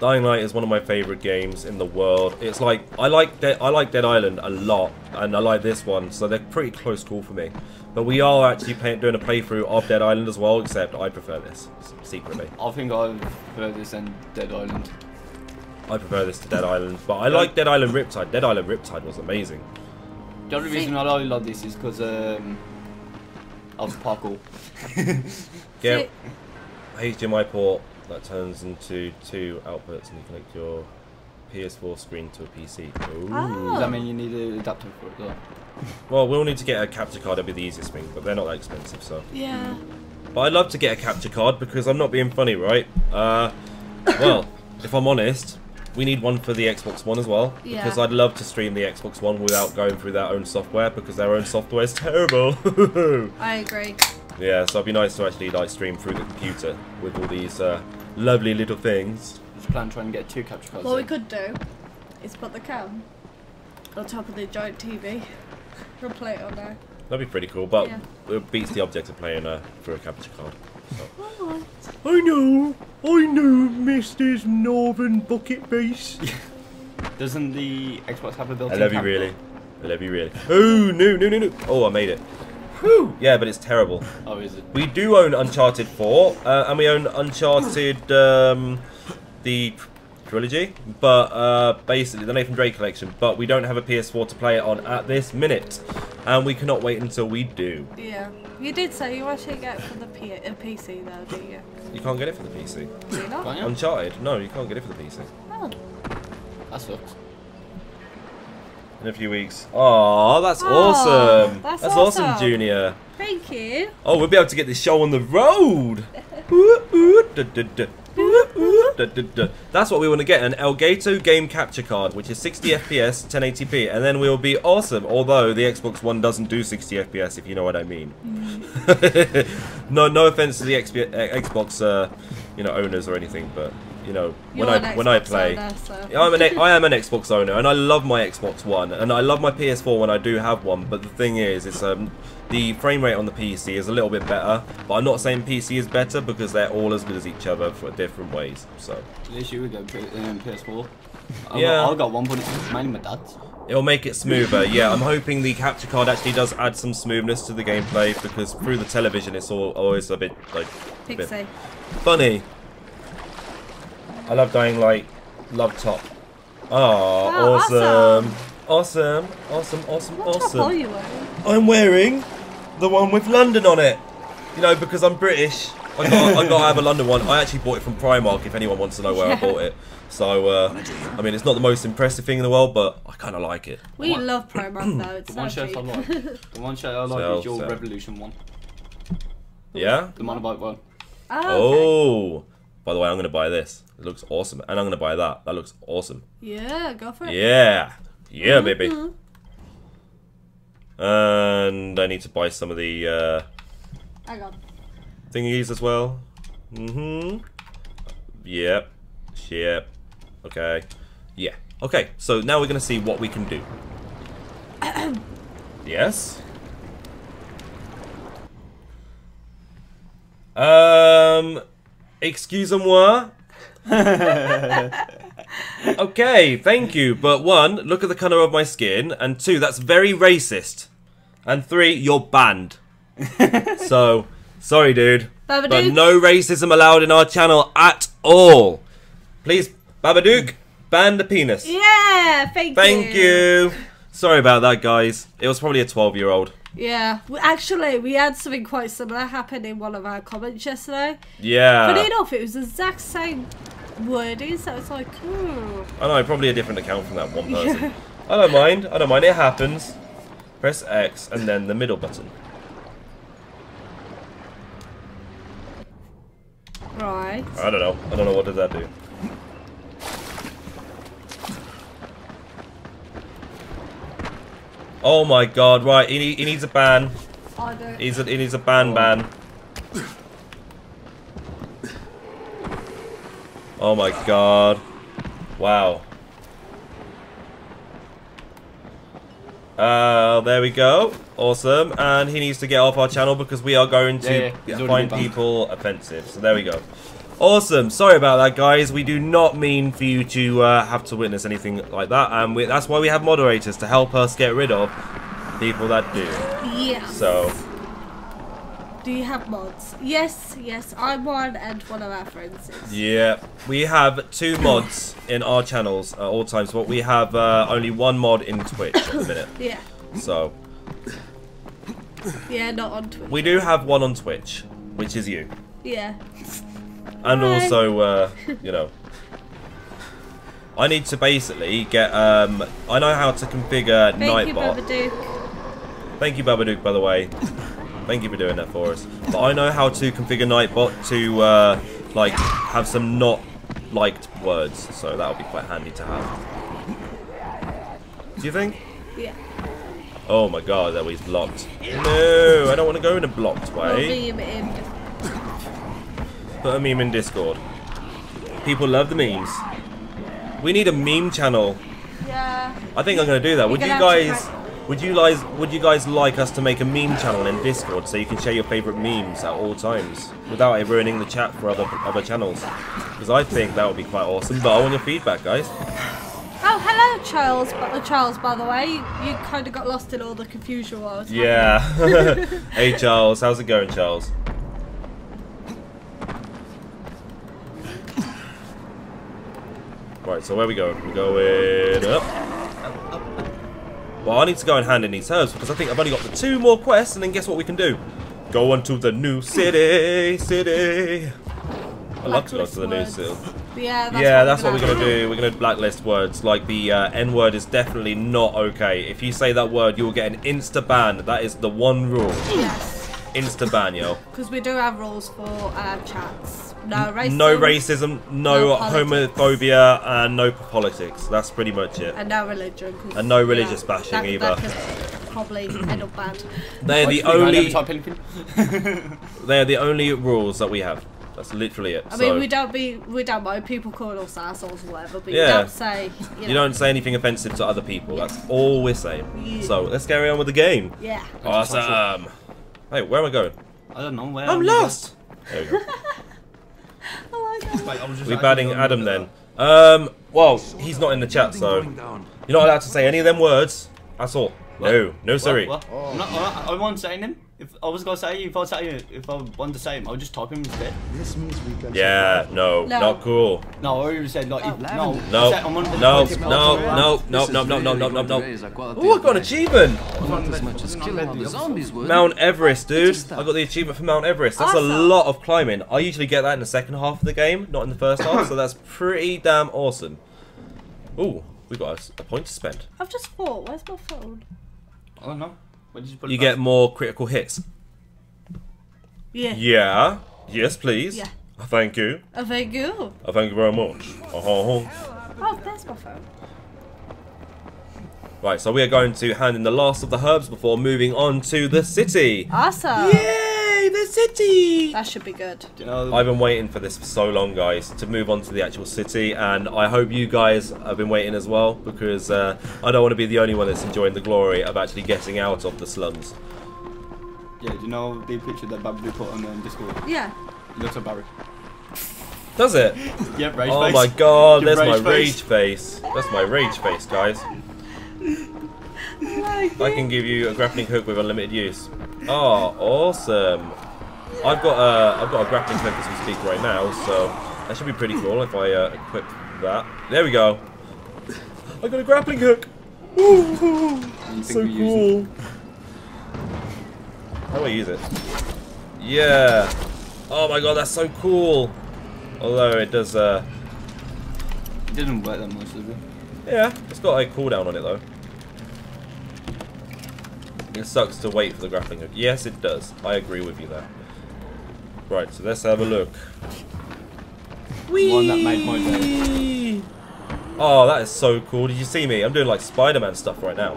Dying Light is one of my favorite games in the world. It's like I like Dead, I like Dead Island a lot, and I like this one, so they're pretty close call for me. But we are actually play, doing a playthrough of Dead Island as well, except I prefer this secretly. I think I've heard this and Dead Island. I prefer this to Dead Island, but I like Dead Island Riptide. Dead Island Riptide was amazing. The only reason I really love this is because um, of parkour. yeah. HDMI port that turns into two outputs, and you connect your PS4 screen to a PC. Ooh. Oh. Does that mean you need an adapter for it though? Well, we'll need to get a capture card. That'd be the easiest thing, but they're not that expensive, so. Yeah. But I'd love to get a capture card because I'm not being funny, right? Uh, well, if I'm honest, we need one for the Xbox One as well. Yeah. Because I'd love to stream the Xbox One without going through their own software because their own software is terrible. I agree. yeah, so it'd be nice to actually like stream through the computer with all these uh, lovely little things. Just plan on trying to get two capture cards. What we could do is put the cam on top of the giant TV and play it on there. That'd be pretty cool, but Yeah. it beats the object of playing uh, through a capture card. Alright. I know, I know, Mr. Northern Bucket Base. Doesn't the Xbox have a built-in I love you really. I love you really. Oh no no no no! Oh, I made it. Whew. Yeah, but it's terrible. Oh, is it? We do own Uncharted 4, uh, and we own Uncharted um, the trilogy, but uh, basically the Nathan Drake collection. But we don't have a PS4 to play it on at this minute, and we cannot wait until we do. Yeah. You did say you actually get it for the P- uh, PC though, do you? You can't get it for the PC. Do you not? Uncharted? No, you can't get it for the PC. Oh. That sucks. In a few weeks. Oh, that's Aw, awesome! that's awesome, awesome. Junior. Thank you. Oh, we'll be able to get this show on the road. Ooh, ooh, da, da, da. Ooh, ooh, da, da, da. That's what we want to get an Elgato game capture card, which is 60 FPS, 1080p, and then we'll be awesome. Although the Xbox One doesn't do 60 FPS, if you know what I mean. no, no offense to the XP, uh, Xbox, uh, you know, owners or anything, but you know, when You're I an when I play. owner, so- I'm an, I am an Xbox owner, and I love my Xbox One, and I love my PS4 when I do have one. But the thing is, it's um, the frame rate on the PC is a little bit better. But I'm not saying PC is better because they're all as good as each other for different ways. So At least you would go um, PS4. I Yeah. got, I got one, but it's mainly my dad's. it'll make it smoother. Yeah, I'm hoping the capture card actually does add some smoothness to the gameplay because through the television it's all always a bit like a bit Pixie. funny. I love Dying like Love Top. Oh, Oh, awesome. Awesome, awesome, awesome, What top awesome. are you wearing? I'm wearing the one with London on it. You know, because I'm British. I got, I got to have a London one. I actually bought it from Primark. If anyone wants to know where I bought it, so uh, I mean, it's not the most impressive thing in the world, but I kind of like it. We What? love Primark though. It's The so one shirt I like. The one shirt I like Sell, is your sell. Revolution one. Yeah. The motorbike one. Oh. okay. Oh, by the way, I'm gonna buy this. It looks awesome, and I'm gonna buy that. That looks awesome. Yeah, go for it. Yeah, yeah, baby. And I need to buy some of the uh, Hang on. thingies as well. Mm-hmm. Yep. Yep. Okay. Yeah. Okay, so now we're gonna see what we can do. yes? Um excusez-moi. okay, thank you. But one, look at the colour of my skin, and two, that's very racist. And three, you're banned. so, sorry, dude. But no racism allowed in our channel at all. Please, Babadook, ban the penis. Yeah, thank, Thank you. Sorry about that, guys. It was probably a 12 year old. Yeah, actually, we had something quite similar happen in one of our comments yesterday. Yeah. Funny enough, it was the exact same wording, so it's like, hmm. I know, probably a different account from that one person. I don't mind. I don't mind. It happens. Press X and then the middle button. Right. I don't know. I don't know. What does that do? Oh my god, right. He, he needs a ban. I do. He's a, he needs a ban ban. Oh my god. Wow. Uh, there we go. Awesome. And he needs to get off our channel because we are going to Yeah, yeah, find people offensive. So there we go. Awesome. Sorry about that, guys. We do not mean for you to uh, have to witness anything like that. And we, that's why we have moderators to help us get rid of people that do. Yeah. So, Do you have mods? Yes, yes. I'm one and one of our friends is. yeah. We have two mods in our channels at all times, but we have uh, only one mod in Twitch at the minute. Yeah. So, Yeah, not on Twitch. we do have one on Twitch, which is you. Yeah. And Hi. also, uh, you know. I need to basically get. Um, I know how to configure Thank you, Nightbot. Babadook. Thank you, Babadook, by the way. Thank you for doing that for us. But I know how to configure Nightbot to uh, like have some not liked words, so that'll be quite handy to have. Do you think? Yeah. Oh my god, that way's blocked. No, I don't want to go in a blocked way. Put a meme in Discord. People love the memes. We need a meme channel. Yeah. I think I'm gonna do that. Would you guys? Would you guys? Would you guys like us to make a meme channel in Discord so you can share your favorite memes at all times without it ruining the chat for other other channels? Because I think that would be quite awesome. But I want your feedback, guys. Oh, hello, Charles. But the Charles, by the way, you, you kind of got lost in all the confusion while I was Yeah. hey Charles, how's it going, Charles? Right, so where we going? We're going up. Well, I need to go and hand in these herbs because I think I've only got the two more quests, and then guess what we can do? Go on to the new city, city. I love to go to the new city. Yeah, that's yeah, what that's what we're gonna gonna do. We're gonna blacklist words. Like the uh, N word is definitely not okay. If you say that word, you will get an insta ban. That is the one rule. Yes, Insta ban, yo. because we do have rules for uh, chats. No racism. No racism, no, No homophobia, and no politics. That's pretty much it. And no religion. And no religious yeah, bashing that, either. That could probably end up bad. They're the Hopefully, I never only. They're the only rules that we have. That's literally it. I so mean, we don't be we don't mind people calling us assholes or whatever, but Yeah. you don't say. You, know, you don't say anything offensive to other people. That's all we're saying. Yeah. So let's carry on with the game. Yeah. Awesome. Hey, where am I going? I don't know where. I'm lost. There we go. I like that. Wait, I was just We're actually batting Adam then. Um, well, he's not in the chat, so you're not allowed to say any of them words. That's all. No, no, sorry. What? what? I'm not, I'm not, I wasn't saying him. If I was gonna say, if I was saying, if I wanted to say him, I would just type him instead. This means we can Yeah, no, No. not cool. No, I already said like, if, no, No, I said, I'm on the no, no, no, no, no, no, no, no, no, no. Oh, I got an achievement. Not as much as killing zombies would. Mount Everest, dude. I got the achievement for Mount Everest. That's a lot of climbing. I usually get that in the second half of the game, not in the first half, so that's pretty damn awesome. Ooh, we got a s- a point to spend. I've just thought, where's my phone? I don't know. Where did you put You it get more critical hits. Yeah. Yeah. Yes, please. Yeah. Thank you. Oh, thank you. Uh, Thank you very much. Uh-huh. Oh, there's my phone. Right, so we are going to hand in the last of the herbs before moving on to the city. Awesome. Yay, the city! That should be good. Do you know, I've been waiting for this for so long, guys, to move on to the actual city, and I hope you guys have been waiting as well, because uh, I don't want to be the only one that's enjoying the glory of actually getting out of the slums. yeah, do you know the picture that Babby put on um, Discord? Yeah. It looks like Barry. Does it? Yeah, rage Oh face. my god, Your there's my rage rage face. face. That's my rage face, guys. I can give you a grappling hook with unlimited use. Oh, awesome. I've got a, I've got a grappling hook as we speak right now, so that should be pretty cool if I uh, equip that. There we go. I got a grappling hook. Ooh, so cool. How do I use it? Yeah. Oh my god, that's so cool. Although it does, uh, It didn't work that much, did it? yeah, it's got a cooldown on it though. It sucks to wait for the grappling hook. Yes, it does. I agree with you there. Right, so let's have a look. One that made my day. Oh, that is so cool. Did you see me? I'm doing like Spider-Man stuff right now.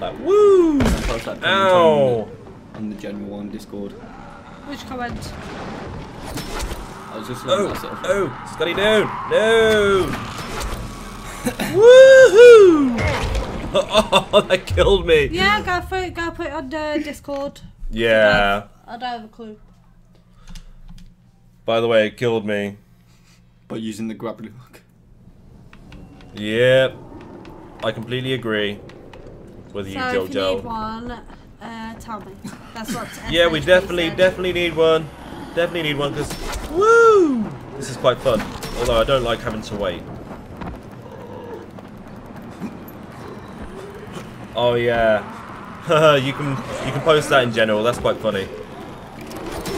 Like, woo! Post that Ow! On, the, on the general one Discord. Which comment? I was just Oh, that sort oh, Scotty down. No! Woohoo! Oh, that killed me. Yeah, go for it. Go put it on uh, Discord. Yeah. I don't have a clue. By the way, it killed me. by using the grappling hook. Yep. I completely agree with you, so if you need one, uh, tell me. That's what. Yeah, we definitely, said. definitely need one. Definitely need one because, woo! This is quite fun. Although I don't like having to wait. Oh yeah. you can you can post that in general. That's quite funny.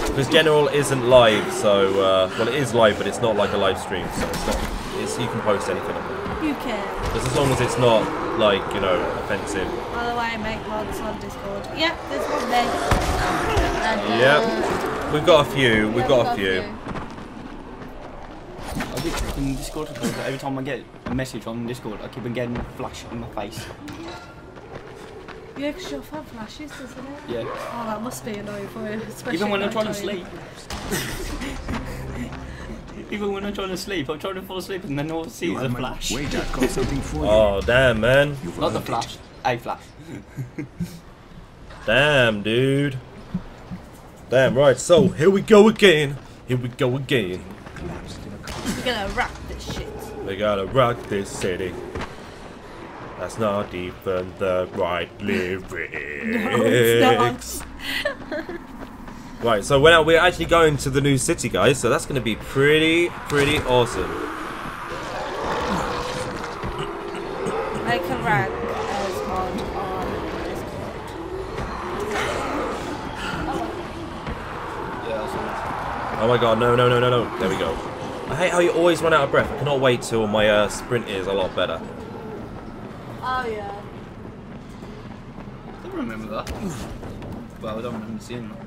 Because general isn't live, so uh, well it is live, but it's not like a live stream, so it's not. It's you can post anything. on there. You can. Just as long as it's not like you know offensive. By the way, make mods on Discord. Yep, there's one there. And, uh, Yep. We've got a few. We've yeah, got a few. I keep checking Discord every time I get a message on Discord, I keep on getting a flash in my face. Yeah, because your phone flashes, doesn't it? Yeah. Oh, that must be annoying for you. Especially Even when I'm at trying to sleep. Even when I'm trying to sleep, I'm trying to fall asleep and then all I see You is a flash. Wait, I've got something for you. Oh damn, man. You've Not the earned it. flash, a flash. Damn, dude. Damn, right. So here we go again. Here we go again. We're gonna rock this shit. We gotta rock this city. That's not even the right lyrics. it's Right, so we're, we're actually going to the new city, guys. So that's going to be pretty, pretty awesome. Make a rank as mod on Discord. Oh my god, no, no, no, no, no. There we go. I hate how you always run out of breath. I cannot wait till my uh, sprint is a lot better. Oh yeah. I don't remember that. Well, I don't remember seeing that.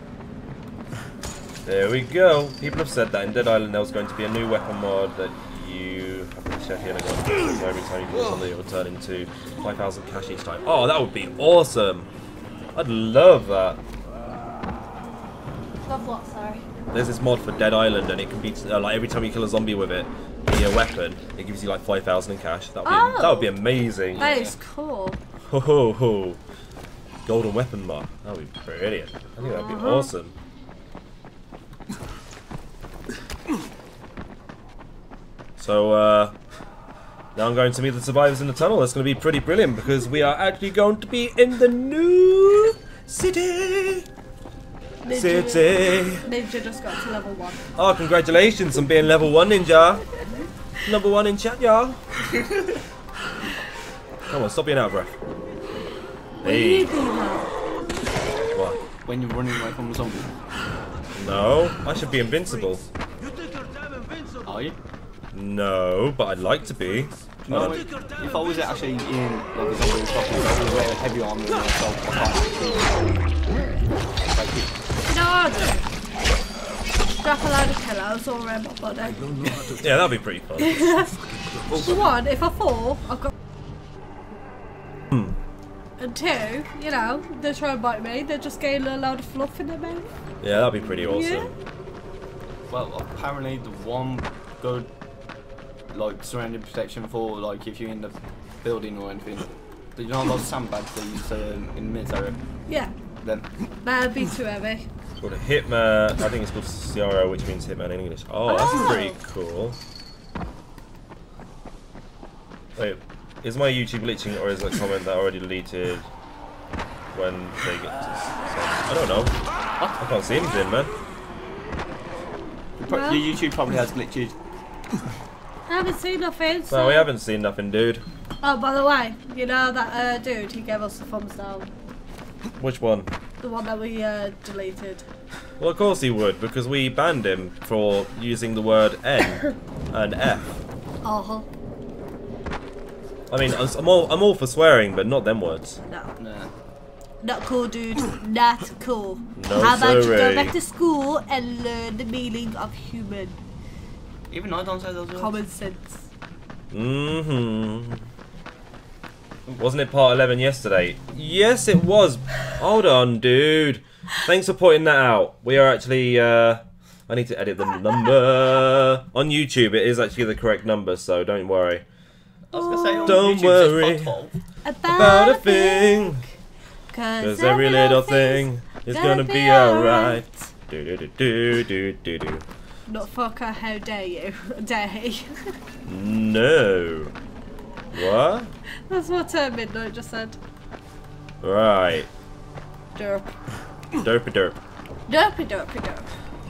There we go. People have said that in Dead Island there was going to be a new weapon mod that you have to check in again. So every time you kill something it will turn into 5,000 cash each time. Oh, that would be awesome. I'd love that. Love what? Sorry. There's this mod for Dead Island, and it can be uh, like every time you kill a zombie with it, a weapon. It gives you like 5,000 in cash. That would be Oh. that would be amazing. That is cool. Ho ho ho. Golden weapon mod. That would be brilliant. I think that would be Uh-huh. awesome. So, uh, now I'm going to meet the survivors in the tunnel. That's going to be pretty brilliant because we are actually going to be in the new city. Ninja, City. Ninja just got to level one. Oh, congratulations on being level one, Ninja. Number one in chat, y'all. Come on, stop being out of breath. What Hey, what? When you're running away from a zombie. No, I should be invincible. Are you? No, but I'd like to be. No, Hold if I was actually in like a zombie properly, I would wear heavy armor and myself. I can't actually. Like, No. Strap a load of pillows all around my body. Yeah, that'd be pretty fun. For one, if I fall, I've got. Hmm. And two, you know, they try and bite me, they're just getting a load of fluff in their mouth. Yeah, that'd be pretty awesome. Well, apparently the one good like surrounding protection for like if you're in the building or anything. Do you know those sandbags they use uh, in the military? Yeah, Then that'd be too heavy. It's called a Hitman. I think it's called CRO, which means Hitman in English. Oh, that's Oh. pretty cool. Wait, is my YouTube glitching or is it a comment that I already deleted when they get to... I don't know. I can't see anything, man. your Well- your YouTube probably has glitches. I haven't seen nothing. So. No, we haven't seen nothing, dude. Oh, by the way, you know that uh, dude, he gave us the thumbs down. Which one? The one that we uh, deleted. Well, of course he would, because we banned him for using the word N and F. Uh huh. I mean, I'm all, I'm all for swearing, but not them words. No. Nah. Not cool, dude. Not cool. No How about you go back to school and learn the meaning of human Even I don't say those words. common sense? Mm-hmm. Wasn't it part 11 yesterday? Yes, it was. Hold on, dude. Thanks for pointing that out. We are actually, uh... I need to edit the number. On YouTube, it is actually the correct number, so don't worry. I was gonna say on Don't YouTube, worry. It's part 12. About a thing. Cause Cause every little thing is gonna be alright. Do do do do do do do. Not fucker, how dare you? dare he? No. What? That's what uh, Midnight just said. Right. Derp. Derpy derp. Derpy derpy derp.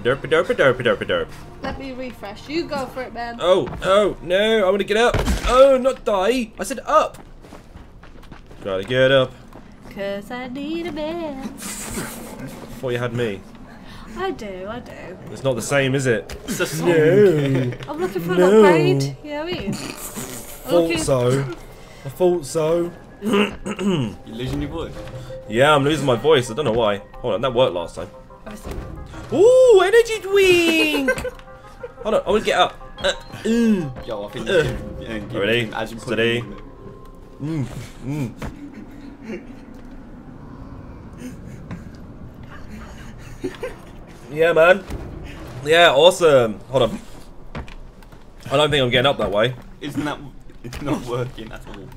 Derpy derpy derpy derpy derp. Let me refresh. You go for it, man. Oh, oh, no, I want to get up. Oh, not die. I said up. Gotta get up. Cause I need a man. Thought you had me. I do, I do. It's not the same, is it? It's a song. No. I'm looking for No. an upgrade. You know what I mean? Thought Okay. so. I thought so. You losing your voice? Yeah, I'm losing my voice. I don't know why. Hold on, that worked last time. Obviously. Ooh, energy drink! Hold on, I want to get up. Uh, ooh. Yo, I think Uh, you can, yeah, give ready? him as you put Steady. him in. Yeah, man. Yeah, awesome. Hold on. I don't think I'm getting up that way. Isn't that? It's not working at all.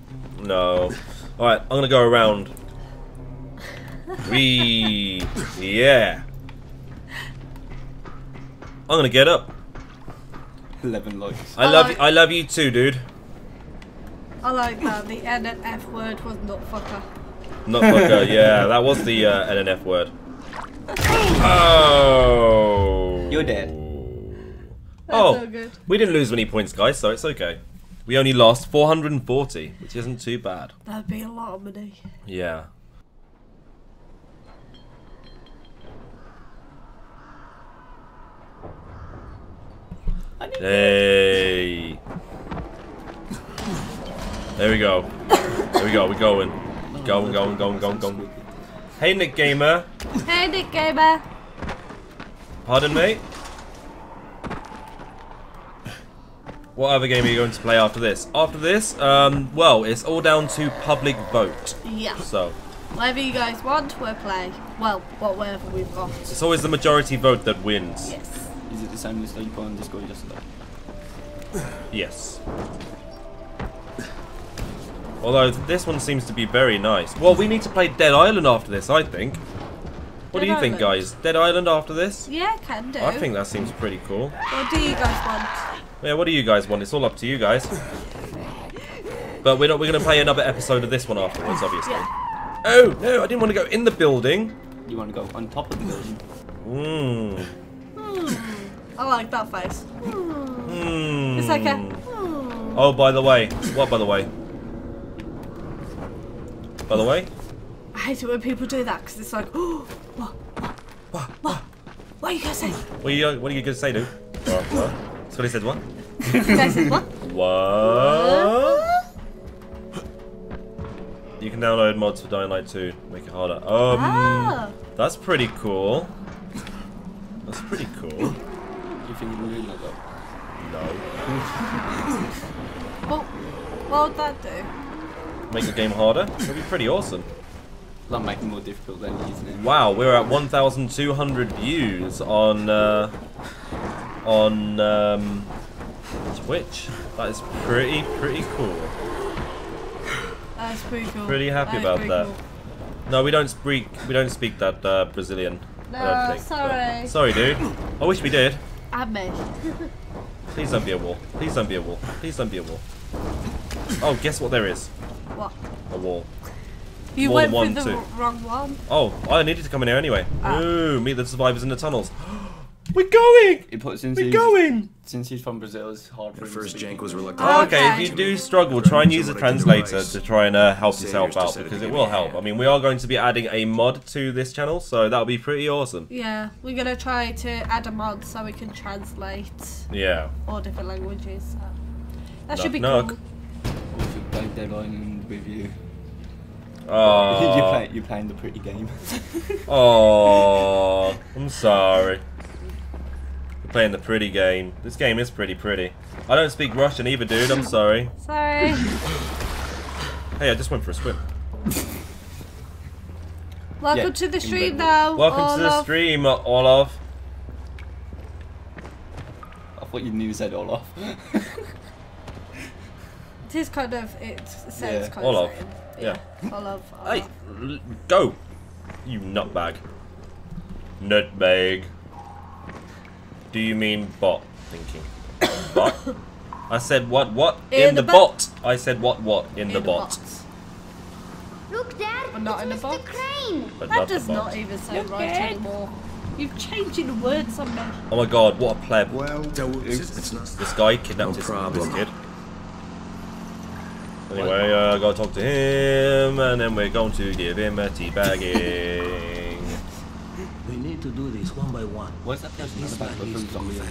No. Alright, I'm gonna go around. Wee. Yeah. I'm gonna get up. Eleven likes. I love like- you. I love you too, dude. I like that. The N and F word was not fucker. Not fucker. yeah, that was the uh, NNF word. Oh. You're dead. That's Oh, good. we didn't lose any points, guys, so it's okay. We only lost 440, which isn't too bad. That'd be a lot of money. Yeah. Hey. There we go. There we go. We're going. Going, going, going, going, going. Hey, Nick Gamer. Hey, Nick Gamer. Pardon me? What other game are you going to play after this? After this, um, well, it's all down to public vote. Yeah. So, Whatever you guys want, we'll play. Well, whatever we've got. it's always the majority vote that wins. Yes. Is it the same list that you put on Discord yesterday? Yes. Although this one seems to be very nice. Well, we need to play Dead Island after this, I think. What do Dead you think, guys? Dead Island after this? Yeah, can do. I think that seems pretty cool. What do you guys want? Yeah, what do you guys want? It's all up to you guys. But we're not. We're gonna play another episode of this one afterwards, obviously. Yeah. Oh no! I didn't want to go in the building. You want to go on top of the building? Mmm. I like that face. Mmm. It's like a. hmm. Oh, by the way. What? By the way. By the way. I hate it when people do that because it's like, oh, what, what, What? what? What are you guys saying? What are you? What are you gonna say, dude? What? What? Scotty said what? You guys said what? What? You can download mods for Dying Light 2. Make it harder. Um, Ah. that's pretty cool. That's pretty cool. You think you're doing that though? No. What, what would that do? Make the game harder. That'd be pretty awesome. That make it more difficult than using it. Wow, we're at 1,200 views on uh, on um, Twitch. That is pretty pretty cool. That's pretty cool. Pretty happy is about pretty that. cool. No, we don't speak we don't speak that uh, Brazilian. No, think. sorry. Sorry, dude. I wish we did. And me. Please don't be a wall. Please don't be a wall. Please don't be a wall. Oh, guess what there is? What? A wall. You More went than through the one, w- wrong one. Oh, I needed to come in here anyway. Ah. Ooh, meet the survivors in the tunnels. We're going! It puts since We're going! since he's from Brazil, it's hard for At first, to speak Jank was English. reluctant. Oh, Okay, if you do struggle, try and use a What I can translator to try and uh, help Saviors yourself out because it will me a help. I mean, we are going to be adding a mod to this channel, so that'll be pretty awesome. Yeah, we're gonna try to add a mod so we can translate Yeah. all different languages. So that Knock, should be knock. cool. We should play Dead Island with you. Oh. you Oh, play, you're playing the pretty game. oh, I'm sorry. You're playing the pretty game. This game is pretty pretty. I don't speak Russian either, dude. I'm sorry. Sorry. Hey, I just went for a swim. Welcome Yeah, to the stream though. now. Welcome to the Olaf. stream, Olaf. I thought you knew said Olaf. It is kind of, it sounds Yeah, kind Olaf. of certain. Yeah. Olaf. Hey, Olaf. l- go! You nutbag. Nutbag. Do you mean bot thinking? bot? I said what what? In In, the the, bot. bot. I said what what? In, the, bot. box. Look, Dad. But not it's in the Mr. box. Crane. But That not does bot. not even sound You right can. anymore. You've changed the words on me. Oh my god, what a pleb. Well, it's, it's not. This guy kidnapped No his, problem. this kid. Anyway, uh, gotta talk to him, and then we're going to give him a teabagging. We need to do this one by one. What's that person in the back with who's on the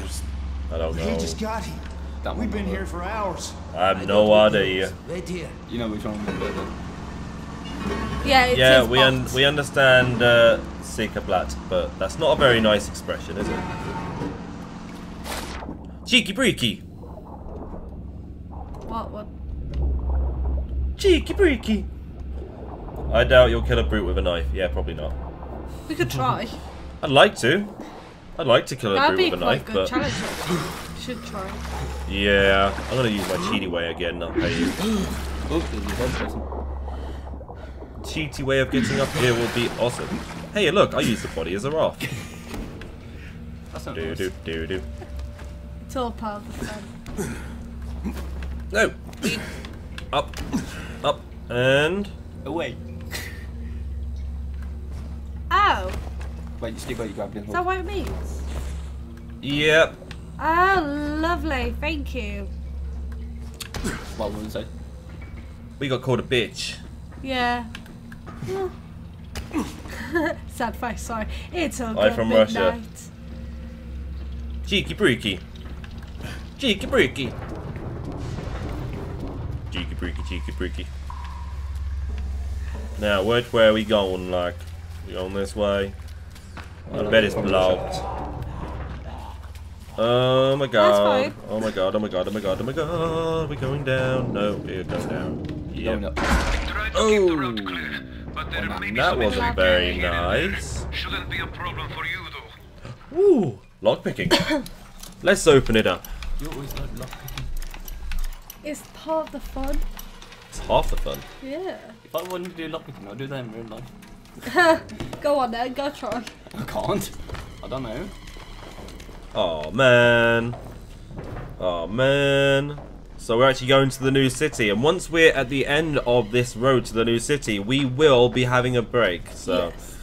I don't know. He just got here. That. We've been here for hours. I have no idea. Right here. You know which one we're better. Yeah, it Yeah, says we un- we understand uh, Blatt, but that's not a very nice expression, is it? Cheeky breeky, What, what? Cheeky breeky. I doubt you'll kill a brute with a knife. Yeah, probably not. We could try. I'd like to. I'd like to kill a That'd brute with a knife, good but challenge. Should try. yeah, I'm gonna use my cheaty way again. I'll pay you. There's a dead person. Cheaty way of getting up here will be awesome. Hey, look, I use the body as a raft. That's not Do nice. do do do. It's all part of the fun. No, up, up, and away. Oh, Wait, you still got your grappling is that hook. what it means? yep. Oh, lovely. Thank you. What would you say? We got called a bitch. Yeah. Sad face, sorry. It's all I'm good from midnight. Russia. Cheeky breeky. Cheeky breeky. Cheeky breeky, cheeky breeky. Now, which way are we going, like? We going this way? I bet it's blocked. Oh my god. Oh my god, oh my god, oh my god, oh my god. We're going down. No, we're going down. Going Yep. up. Try to keep the road clear, but there may be That wasn't very here and there. nice. Shouldn't be a problem for you though. Woo! Lockpicking. Let's open it up. You always like lockpicking. It's part of the fun. It's half the fun. Yeah. If I wanted to do lockpicking, I'd do that in real life. Go on then, go try. I can't. I don't know. Oh man. Oh man. So we're actually going to the new city, and once we're at the end of this road to the new city, we will be having a break. So Yes.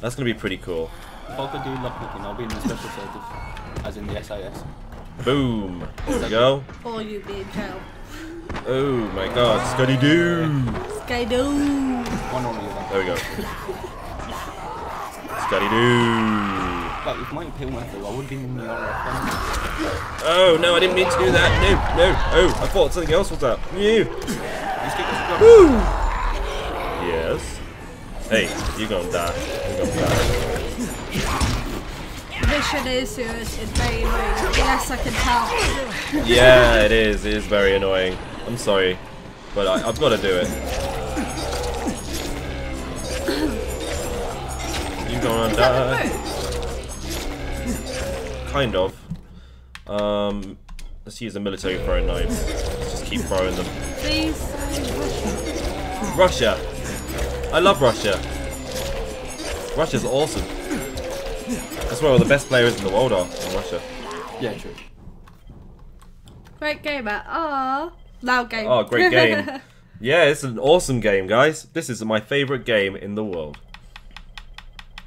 that's gonna be pretty cool. If I could do lockpicking, I'll be in the special service. As in the SAS. Boom. There we go. Or you be in jail. Oh my god, Scotty Doo. Skydoo. One or the other. There we go. Scotty Doo. But if mine pill went through, I would be in the RF. Oh no, I didn't mean to do that. No, no. Oh, I thought something else was up. You. You still got Woo! Yes. Hey, you're gonna die. You're gonna die. Mission is serious. It's very annoying. Yes, I can tell. Yeah, it is. It is very annoying. I'm sorry, but I, I've got to do it. You're gonna die? Kind of. Um, let's use the military throwing knives. Let's just keep throwing them. Please say Russia. I love Russia. Russia's awesome. That's where all the best players in the world are in Russia. Yeah, true. Great game at Now game. Oh, great game. Yeah, it's an awesome game, guys. This is my favorite game in the world.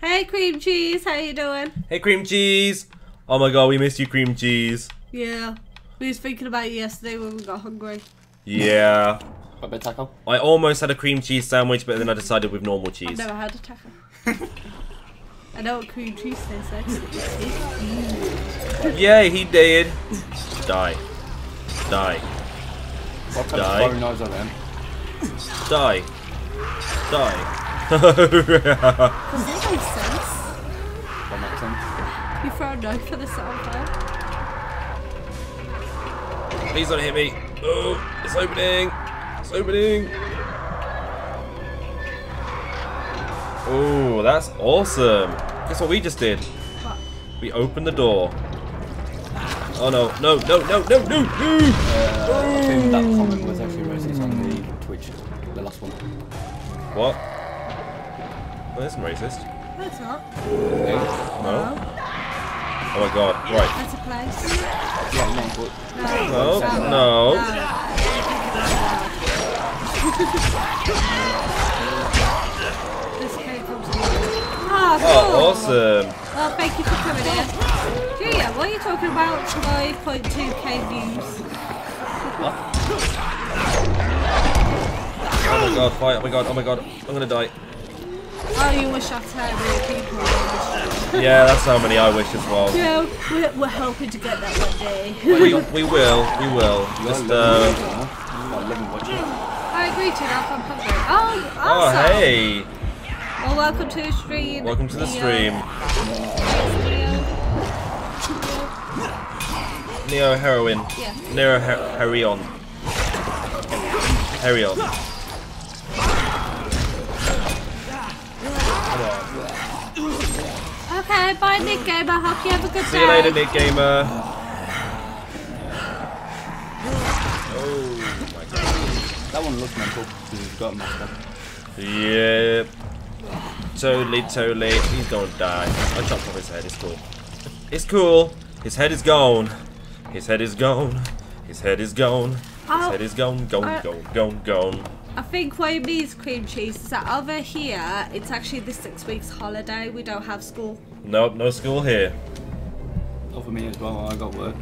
hey, cream cheese. How you doing? Hey, cream cheese. Oh my god, we missed you, cream cheese. Yeah. We was thinking about you yesterday when we got hungry. Yeah. Got a bit taco? I almost had a cream cheese sandwich, but then I decided with normal I've cheese. never had a taco. I know what cream cheese tastes like. Yeah, he did. Die. Die. What kind Die. of throwing knives are them? Die. Die. Does that make sense? That makes sense. You throw a knife for the sound fire. Please don't hit me. Oh, it's opening. It's opening. Oh, that's awesome. Guess what we just did? What? We opened the door. Oh no, no, no, no, no, no, no! Uh, I think that comment was actually racist on the Twitch, the last one. What? That isn't racist. No, it's not. No? Oh my god, right. That's a place. Yeah, no, but No. No, no. This came from Ah, Oh, awesome. Well, thank you for coming in. Julia, what are you talking about 5.2k views? Oh my god, fight. Oh my god, oh my god. I'm gonna die. Oh, you wish I had people Yeah, that's how many I wish as well. Yeah, we're, we're hoping to get that one day. We, we will, we will. Just, uh, Got 11 watching. I agree to that. I'm hungry. Oh, oh, hey! Well, welcome to the stream. Welcome to the stream. Neo Heroin. Yeah. Neo Her- Herion. Herion. Okay, bye, Nick Gamer. Hope you have a good See day. you later, Nick Gamer. Oh my god. That one looks mental because he's got a mask on. Yep. Totally, totally. He's gonna die. I chopped off his head. It's cool. It's cool. His head is gone. His head is gone. His head is gone. His Oh. head is gone, gone, Uh, gone, gone, gone. I think what it means, cream cheese, is that over here, it's actually the six weeks holiday. We don't have school. Nope, no school here. Oh, for me as well, I got work.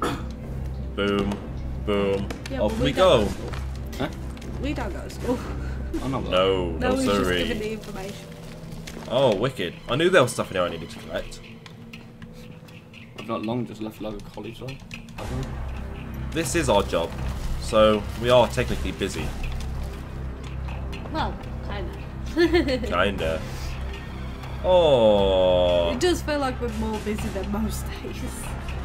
Boom, boom. Yeah, Off we we go. don't Huh? We don't go to school. I'm not No, No, no, we're just giving the information. Oh, wicked. I knew there was stuff in here I needed to collect. I've not long just left Logo College though. have I? This is our job, so we are technically busy. Well, kind of. Kinda. Oh, It does feel like we're more busy than most days.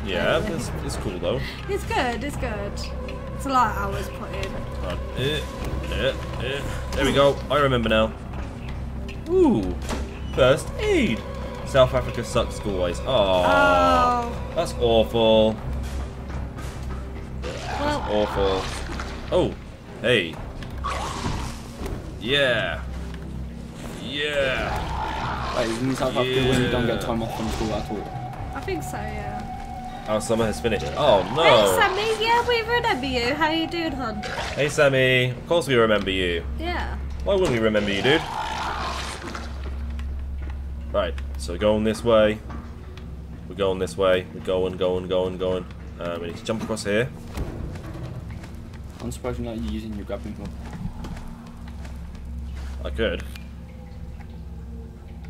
yeah, it's, it's cool though. It's good, it's good. It's a lot of hours put in. Right. Eh, eh, eh. There we go. I remember now. Ooh, first aid. South Africa sucks schoolways. Oh, Oh, that's awful. well, Awful. Oh, hey. Yeah. Yeah. Wait, isn't South Africa when you don't get time off from school at all? I think so, yeah. Our summer has finished. Oh no! Hey. Sammy, yeah, we remember you. How you doing, hon? Hey Sammy. Of course we remember you. Yeah. Why wouldn't we remember you, dude? Right, so we're going this way. We're going this way. We're going, going, going, going. Um, we need to jump across here. I'm surprised you're not using your grappling hook. I could.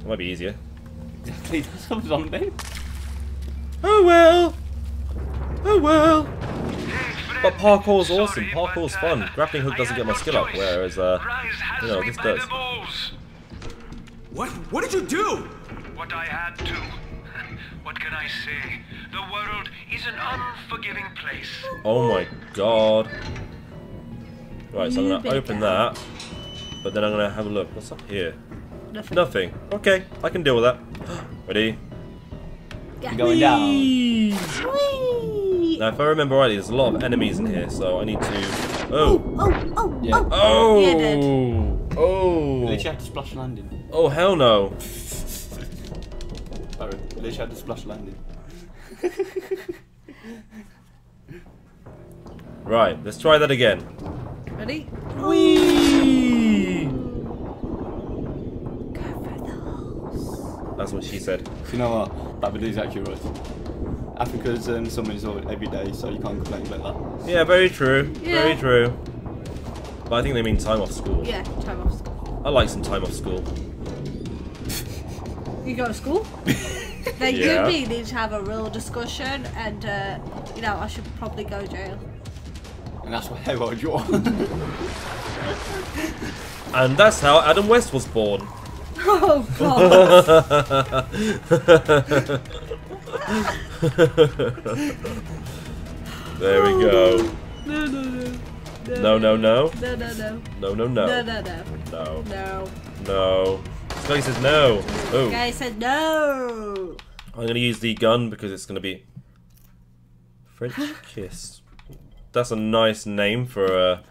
It might be easier. Exactly, that's what I was on about. Oh well. Oh well. But parkour's sorry, awesome. Parkour's but, fun. uh, Grappling hook doesn't get my skill up, whereas uh, you know, me this does. What? What did you do? What I had to. What can I say? The world is an unforgiving place. Oh my god. Right, so I'm gonna open that. But then I'm gonna have a look. What's up here? Nothing. Nothing. Okay, I can deal with that. Ready? Yeah. Going down. Whee! Now, if I remember rightly, there's a lot of enemies in here, so I need to. Oh! Oh, oh, Yeah. oh. Oh! Yeah, dude. Oh! Literally had to splash landing. Oh, hell no. Sorry, literally had to splash landing. Right, let's try that again. Ready? Whee! Go for the holes. That's what she said. You know what? That video is actually right. Africa's um, summer is every day, so you can't complain about that. Yeah, very true. Yeah. Very true. But I think they mean time off school. Yeah, time off school. I like some time off school. You go to school? then Yeah. you and need to have a real discussion, and uh, you know I should probably go jail. And that's why I rode you on. And that's how Adam West was born. Oh god! There we go. no, no, no. No, no, no. No, no, no. No, no, No, no. no, no. No. No. No. Scully says no. Oh, Guy said no. I'm gonna use the gun because it's gonna be French kiss. That's a nice name for uh,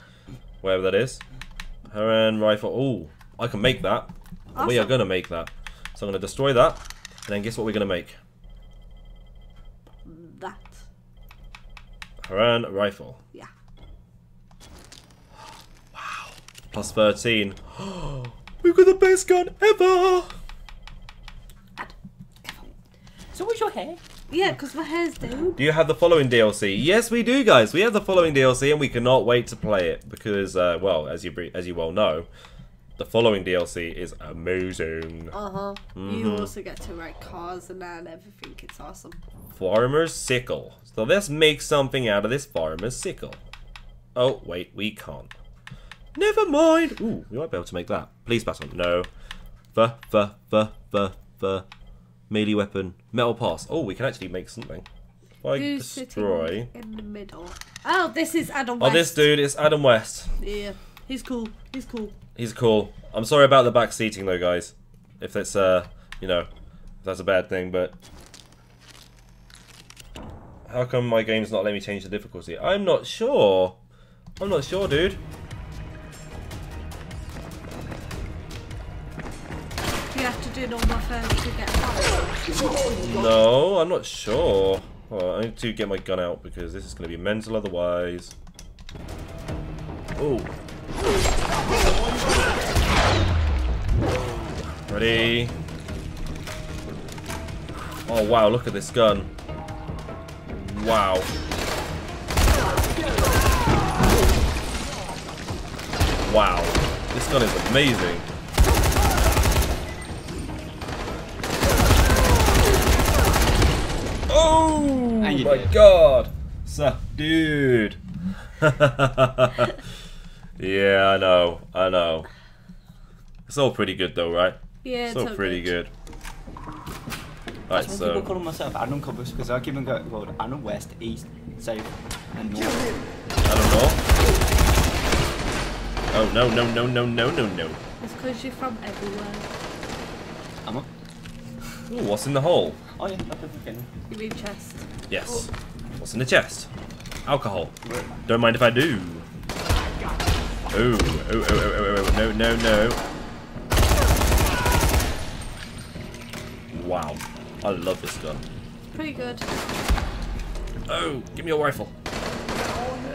wherever that is. Harran rifle. Oh, I can make that. And We are gonna make that. So I'm gonna destroy that, and then guess what we're gonna make? That. Harran rifle. Yeah. Plus 13. We've got the best gun ever! so what's your hair? Yeah, because my hair's down. Do you have the following DLC? Yes, we do, guys. We have the following DLC, and we cannot wait to play it because, uh, well, as you as you well know, the following DLC is amazing. Uh huh. Mm-hmm. You also get to ride cars and that and everything. It's awesome. Farmer's sickle. So let's make something out of this farmer's sickle. Oh wait, we can't. Never mind. Ooh, we might be able to make that. Please pass on. No. F f f f f. Melee weapon. Metal pass. Oh, we can actually make something. If I Who's destroy. in the middle? Oh, this is Adam Oh, this dude is Adam West. Yeah, he's cool. He's cool. He's cool. I'm sorry about the back seating though, guys. If that's uh, you know, if that's a bad thing, but how come my game's not letting me change the difficulty? I'm not sure. I'm not sure, dude. Have to get power. No, I'm not sure. I need to get my gun out because this is going to be mental otherwise. Oh. Ready? Oh wow, look at this gun. Wow. Wow. This gun is amazing. Oh And you my did. god. So, dude. yeah, I know. I know. It's all pretty good though, right? Yeah, It's it's all all pretty good. Right, That's why people so call myself Adam Covers because I keep on going called Adam West, East, South, and North. I don't know. Oh no no no no no no no. It's because you're from everywhere. Am I? Ooh, what's in the hole? Oh yeah, that's okay. You mean chest. Yes. What's in the chest? Alcohol. Don't mind if I do. Oh, oh, oh, oh, oh, oh, no, no, no. Wow. I love this gun. Pretty good. Oh, give me your rifle.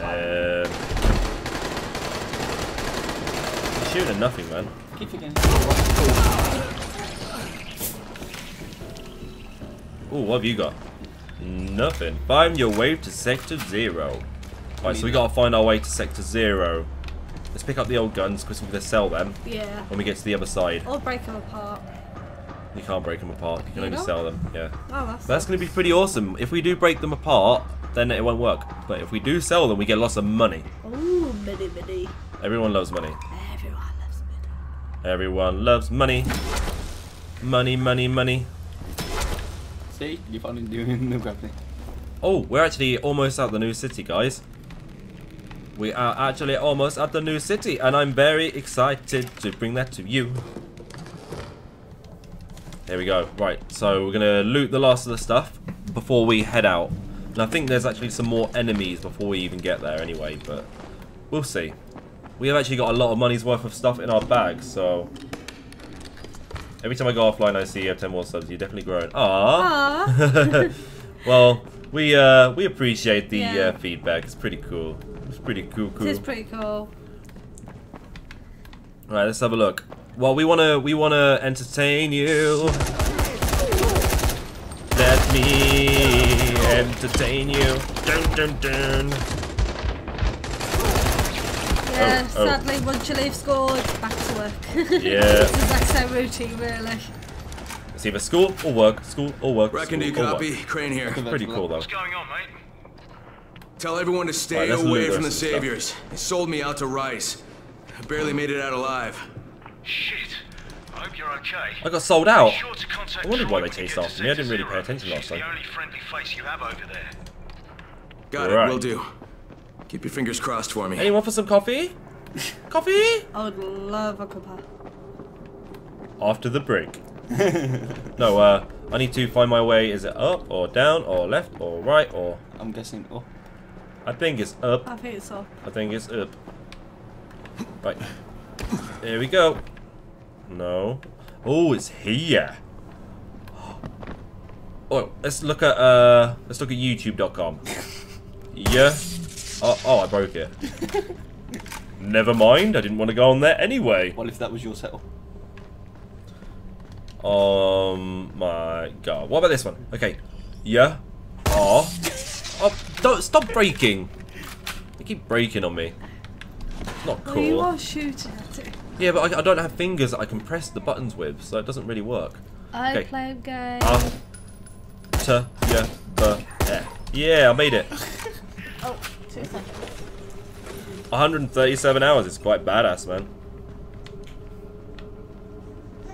Uh, You're shooting at nothing, man. Keep forgetting. Ooh, what have you got? Nothing. Find your way to Sector Zero. Right, so we gotta find our way to Sector Zero. Let's pick up the old guns because we're gonna sell them Yeah. when we get to the other side. Or break them apart. You can't break them apart. You can You only sell them. Yeah. Oh, that's. That's gonna be pretty awesome. If we do break them apart, then it won't work. But if we do sell them, we get lots of money. Ooh, mini mini. Everyone loves money. Everyone loves money. Everyone loves money. Money, money, money. You finally doing grappling. Oh, we're actually almost at the new city, guys. We are actually almost at the new city, and I'm very excited to bring that to you. There we go. Right, so we're gonna loot the last of the stuff before we head out. And I think there's actually some more enemies before we even get there anyway, but we'll see. We have actually got a lot of money's worth of stuff in our bags, so... Every time I go offline I see you have 10 more subs, you're definitely growing. Aww! Ah. well, we uh, we appreciate the Yeah. uh, feedback. It's pretty cool. It's pretty cool. Cool. This is pretty cool. All right, let's have a look. Well, we wanna we wanna entertain you. Let me entertain you. Dun dun dun. Oh, yeah, oh. sadly, once you leave school, it's back to work. Yeah. it's the exact same routine, really. It's either school or work. School or work. Reckon you school or work. copy? Crane here. Pretty cool though. What's going on, mate? Tell everyone to stay Alright, away from the rest of the stuff. saviors. They sold me out to Rais. I barely made it out alive. Shit. I hope you're okay. I got sold out. Sure I wondered why they when you chased after me. I didn't really pay attention last time. the only friendly face you have over there. Got Alright. it, will do. Keep your fingers crossed for me. Anyone for some coffee? coffee? I would love a cuppa. After the break. no, uh, I need to find my way. Is it up or down or left or right or? I'm guessing. Oh, I think it's up. I think so. I think it's up. Right. There we go. No. Oh, it's here. Oh, let's look at uh, let's look at YouTube.com. Yeah. Oh, oh, I broke it. Never mind. I didn't want to go on there anyway. what if that was your setup? Um, my God. What about this one? Okay. Yeah. Oh. Oh, don't stop breaking. You keep breaking on me. It's not Well, you are shooting at it. Yeah, but I, I don't have fingers that I can press the buttons with, so it doesn't really work. I Okay. play game. T, yeah, b, yeah. Yeah, I made it. oh, two seconds. 137 hours is quite badass, man.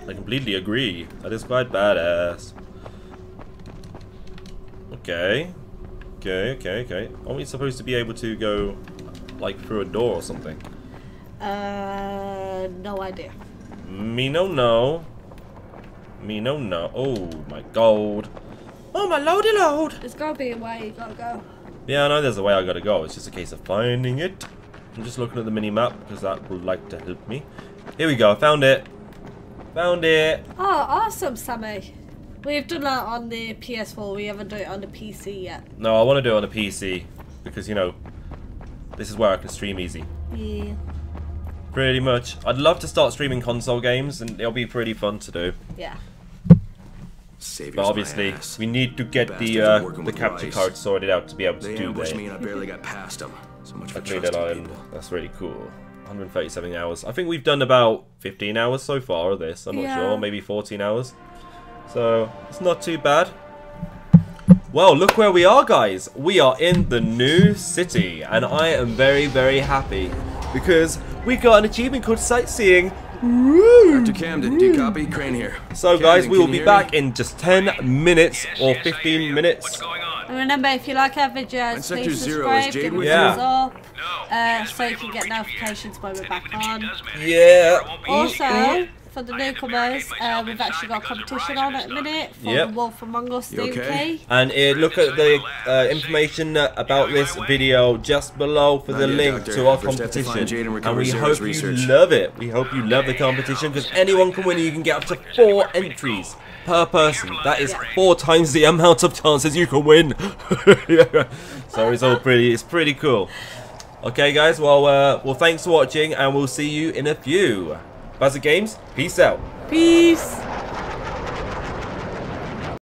I completely agree. That is quite badass. Okay. Okay, okay, okay. Aren't we supposed to be able to go, like, through a door or something? Uh, no idea. Me no no. Me no no. Oh, my gold. Oh, my loady load. There's gotta be a way you gotta go. Yeah, I know there's a way I gotta go. It's just a case of finding it. I'm just looking at the mini map because that would like to help me. Here we go. I found it. Found it. Oh, awesome, Sammy. We've done that on the PS4. We haven't done it on the PC yet. No, I want to do it on the PC because you know this is where I can stream easy. Yeah. Pretty much. I'd love to start streaming console games and it'll be pretty fun to do. Yeah. Saviors But obviously, we need to get Bastards the uh, the capture Rais. card sorted out to be able to They do ambushed that. me and I barely got past them. So much for Agreed trusting Island. people. That's really cool. 137 hours. I think we've done about 15 hours so far of this. I'm not Yeah. sure. Maybe 14 hours. So, it's not too bad. Well, look where we are, guys. We are in the new city. And I am very, very happy. Because we got an achievement called Sightseeing. Dr. Camden, do you copy? Crane here. So, guys, we will be back me? in just 10 minutes Yes, or yes, I hear 15 you. minutes. What's going on? And remember, if you like our videos, please subscribe, is give us with thumbs up, uh, so you can get able to reach me notifications when we're back even if she on. Yeah. it won't be Also, easy. For the I have to newcomers, barricade uh, we've actually got a inside because of competition on at the minute for Yep. the Wolf Among Us You okay? DK. And uh, look at the uh, information uh, about this video just below for the link to our First have to find competition. And And we hope you love it. We hope you love the competition because anyone can win. and You can get up to four entries per person. That is four times the amount of chances you can win. So it's all pretty. It's pretty cool. Okay, guys. Well, uh, well, thanks for watching, and we'll see you in a few. Bazzach Gamez, peace out. Peace.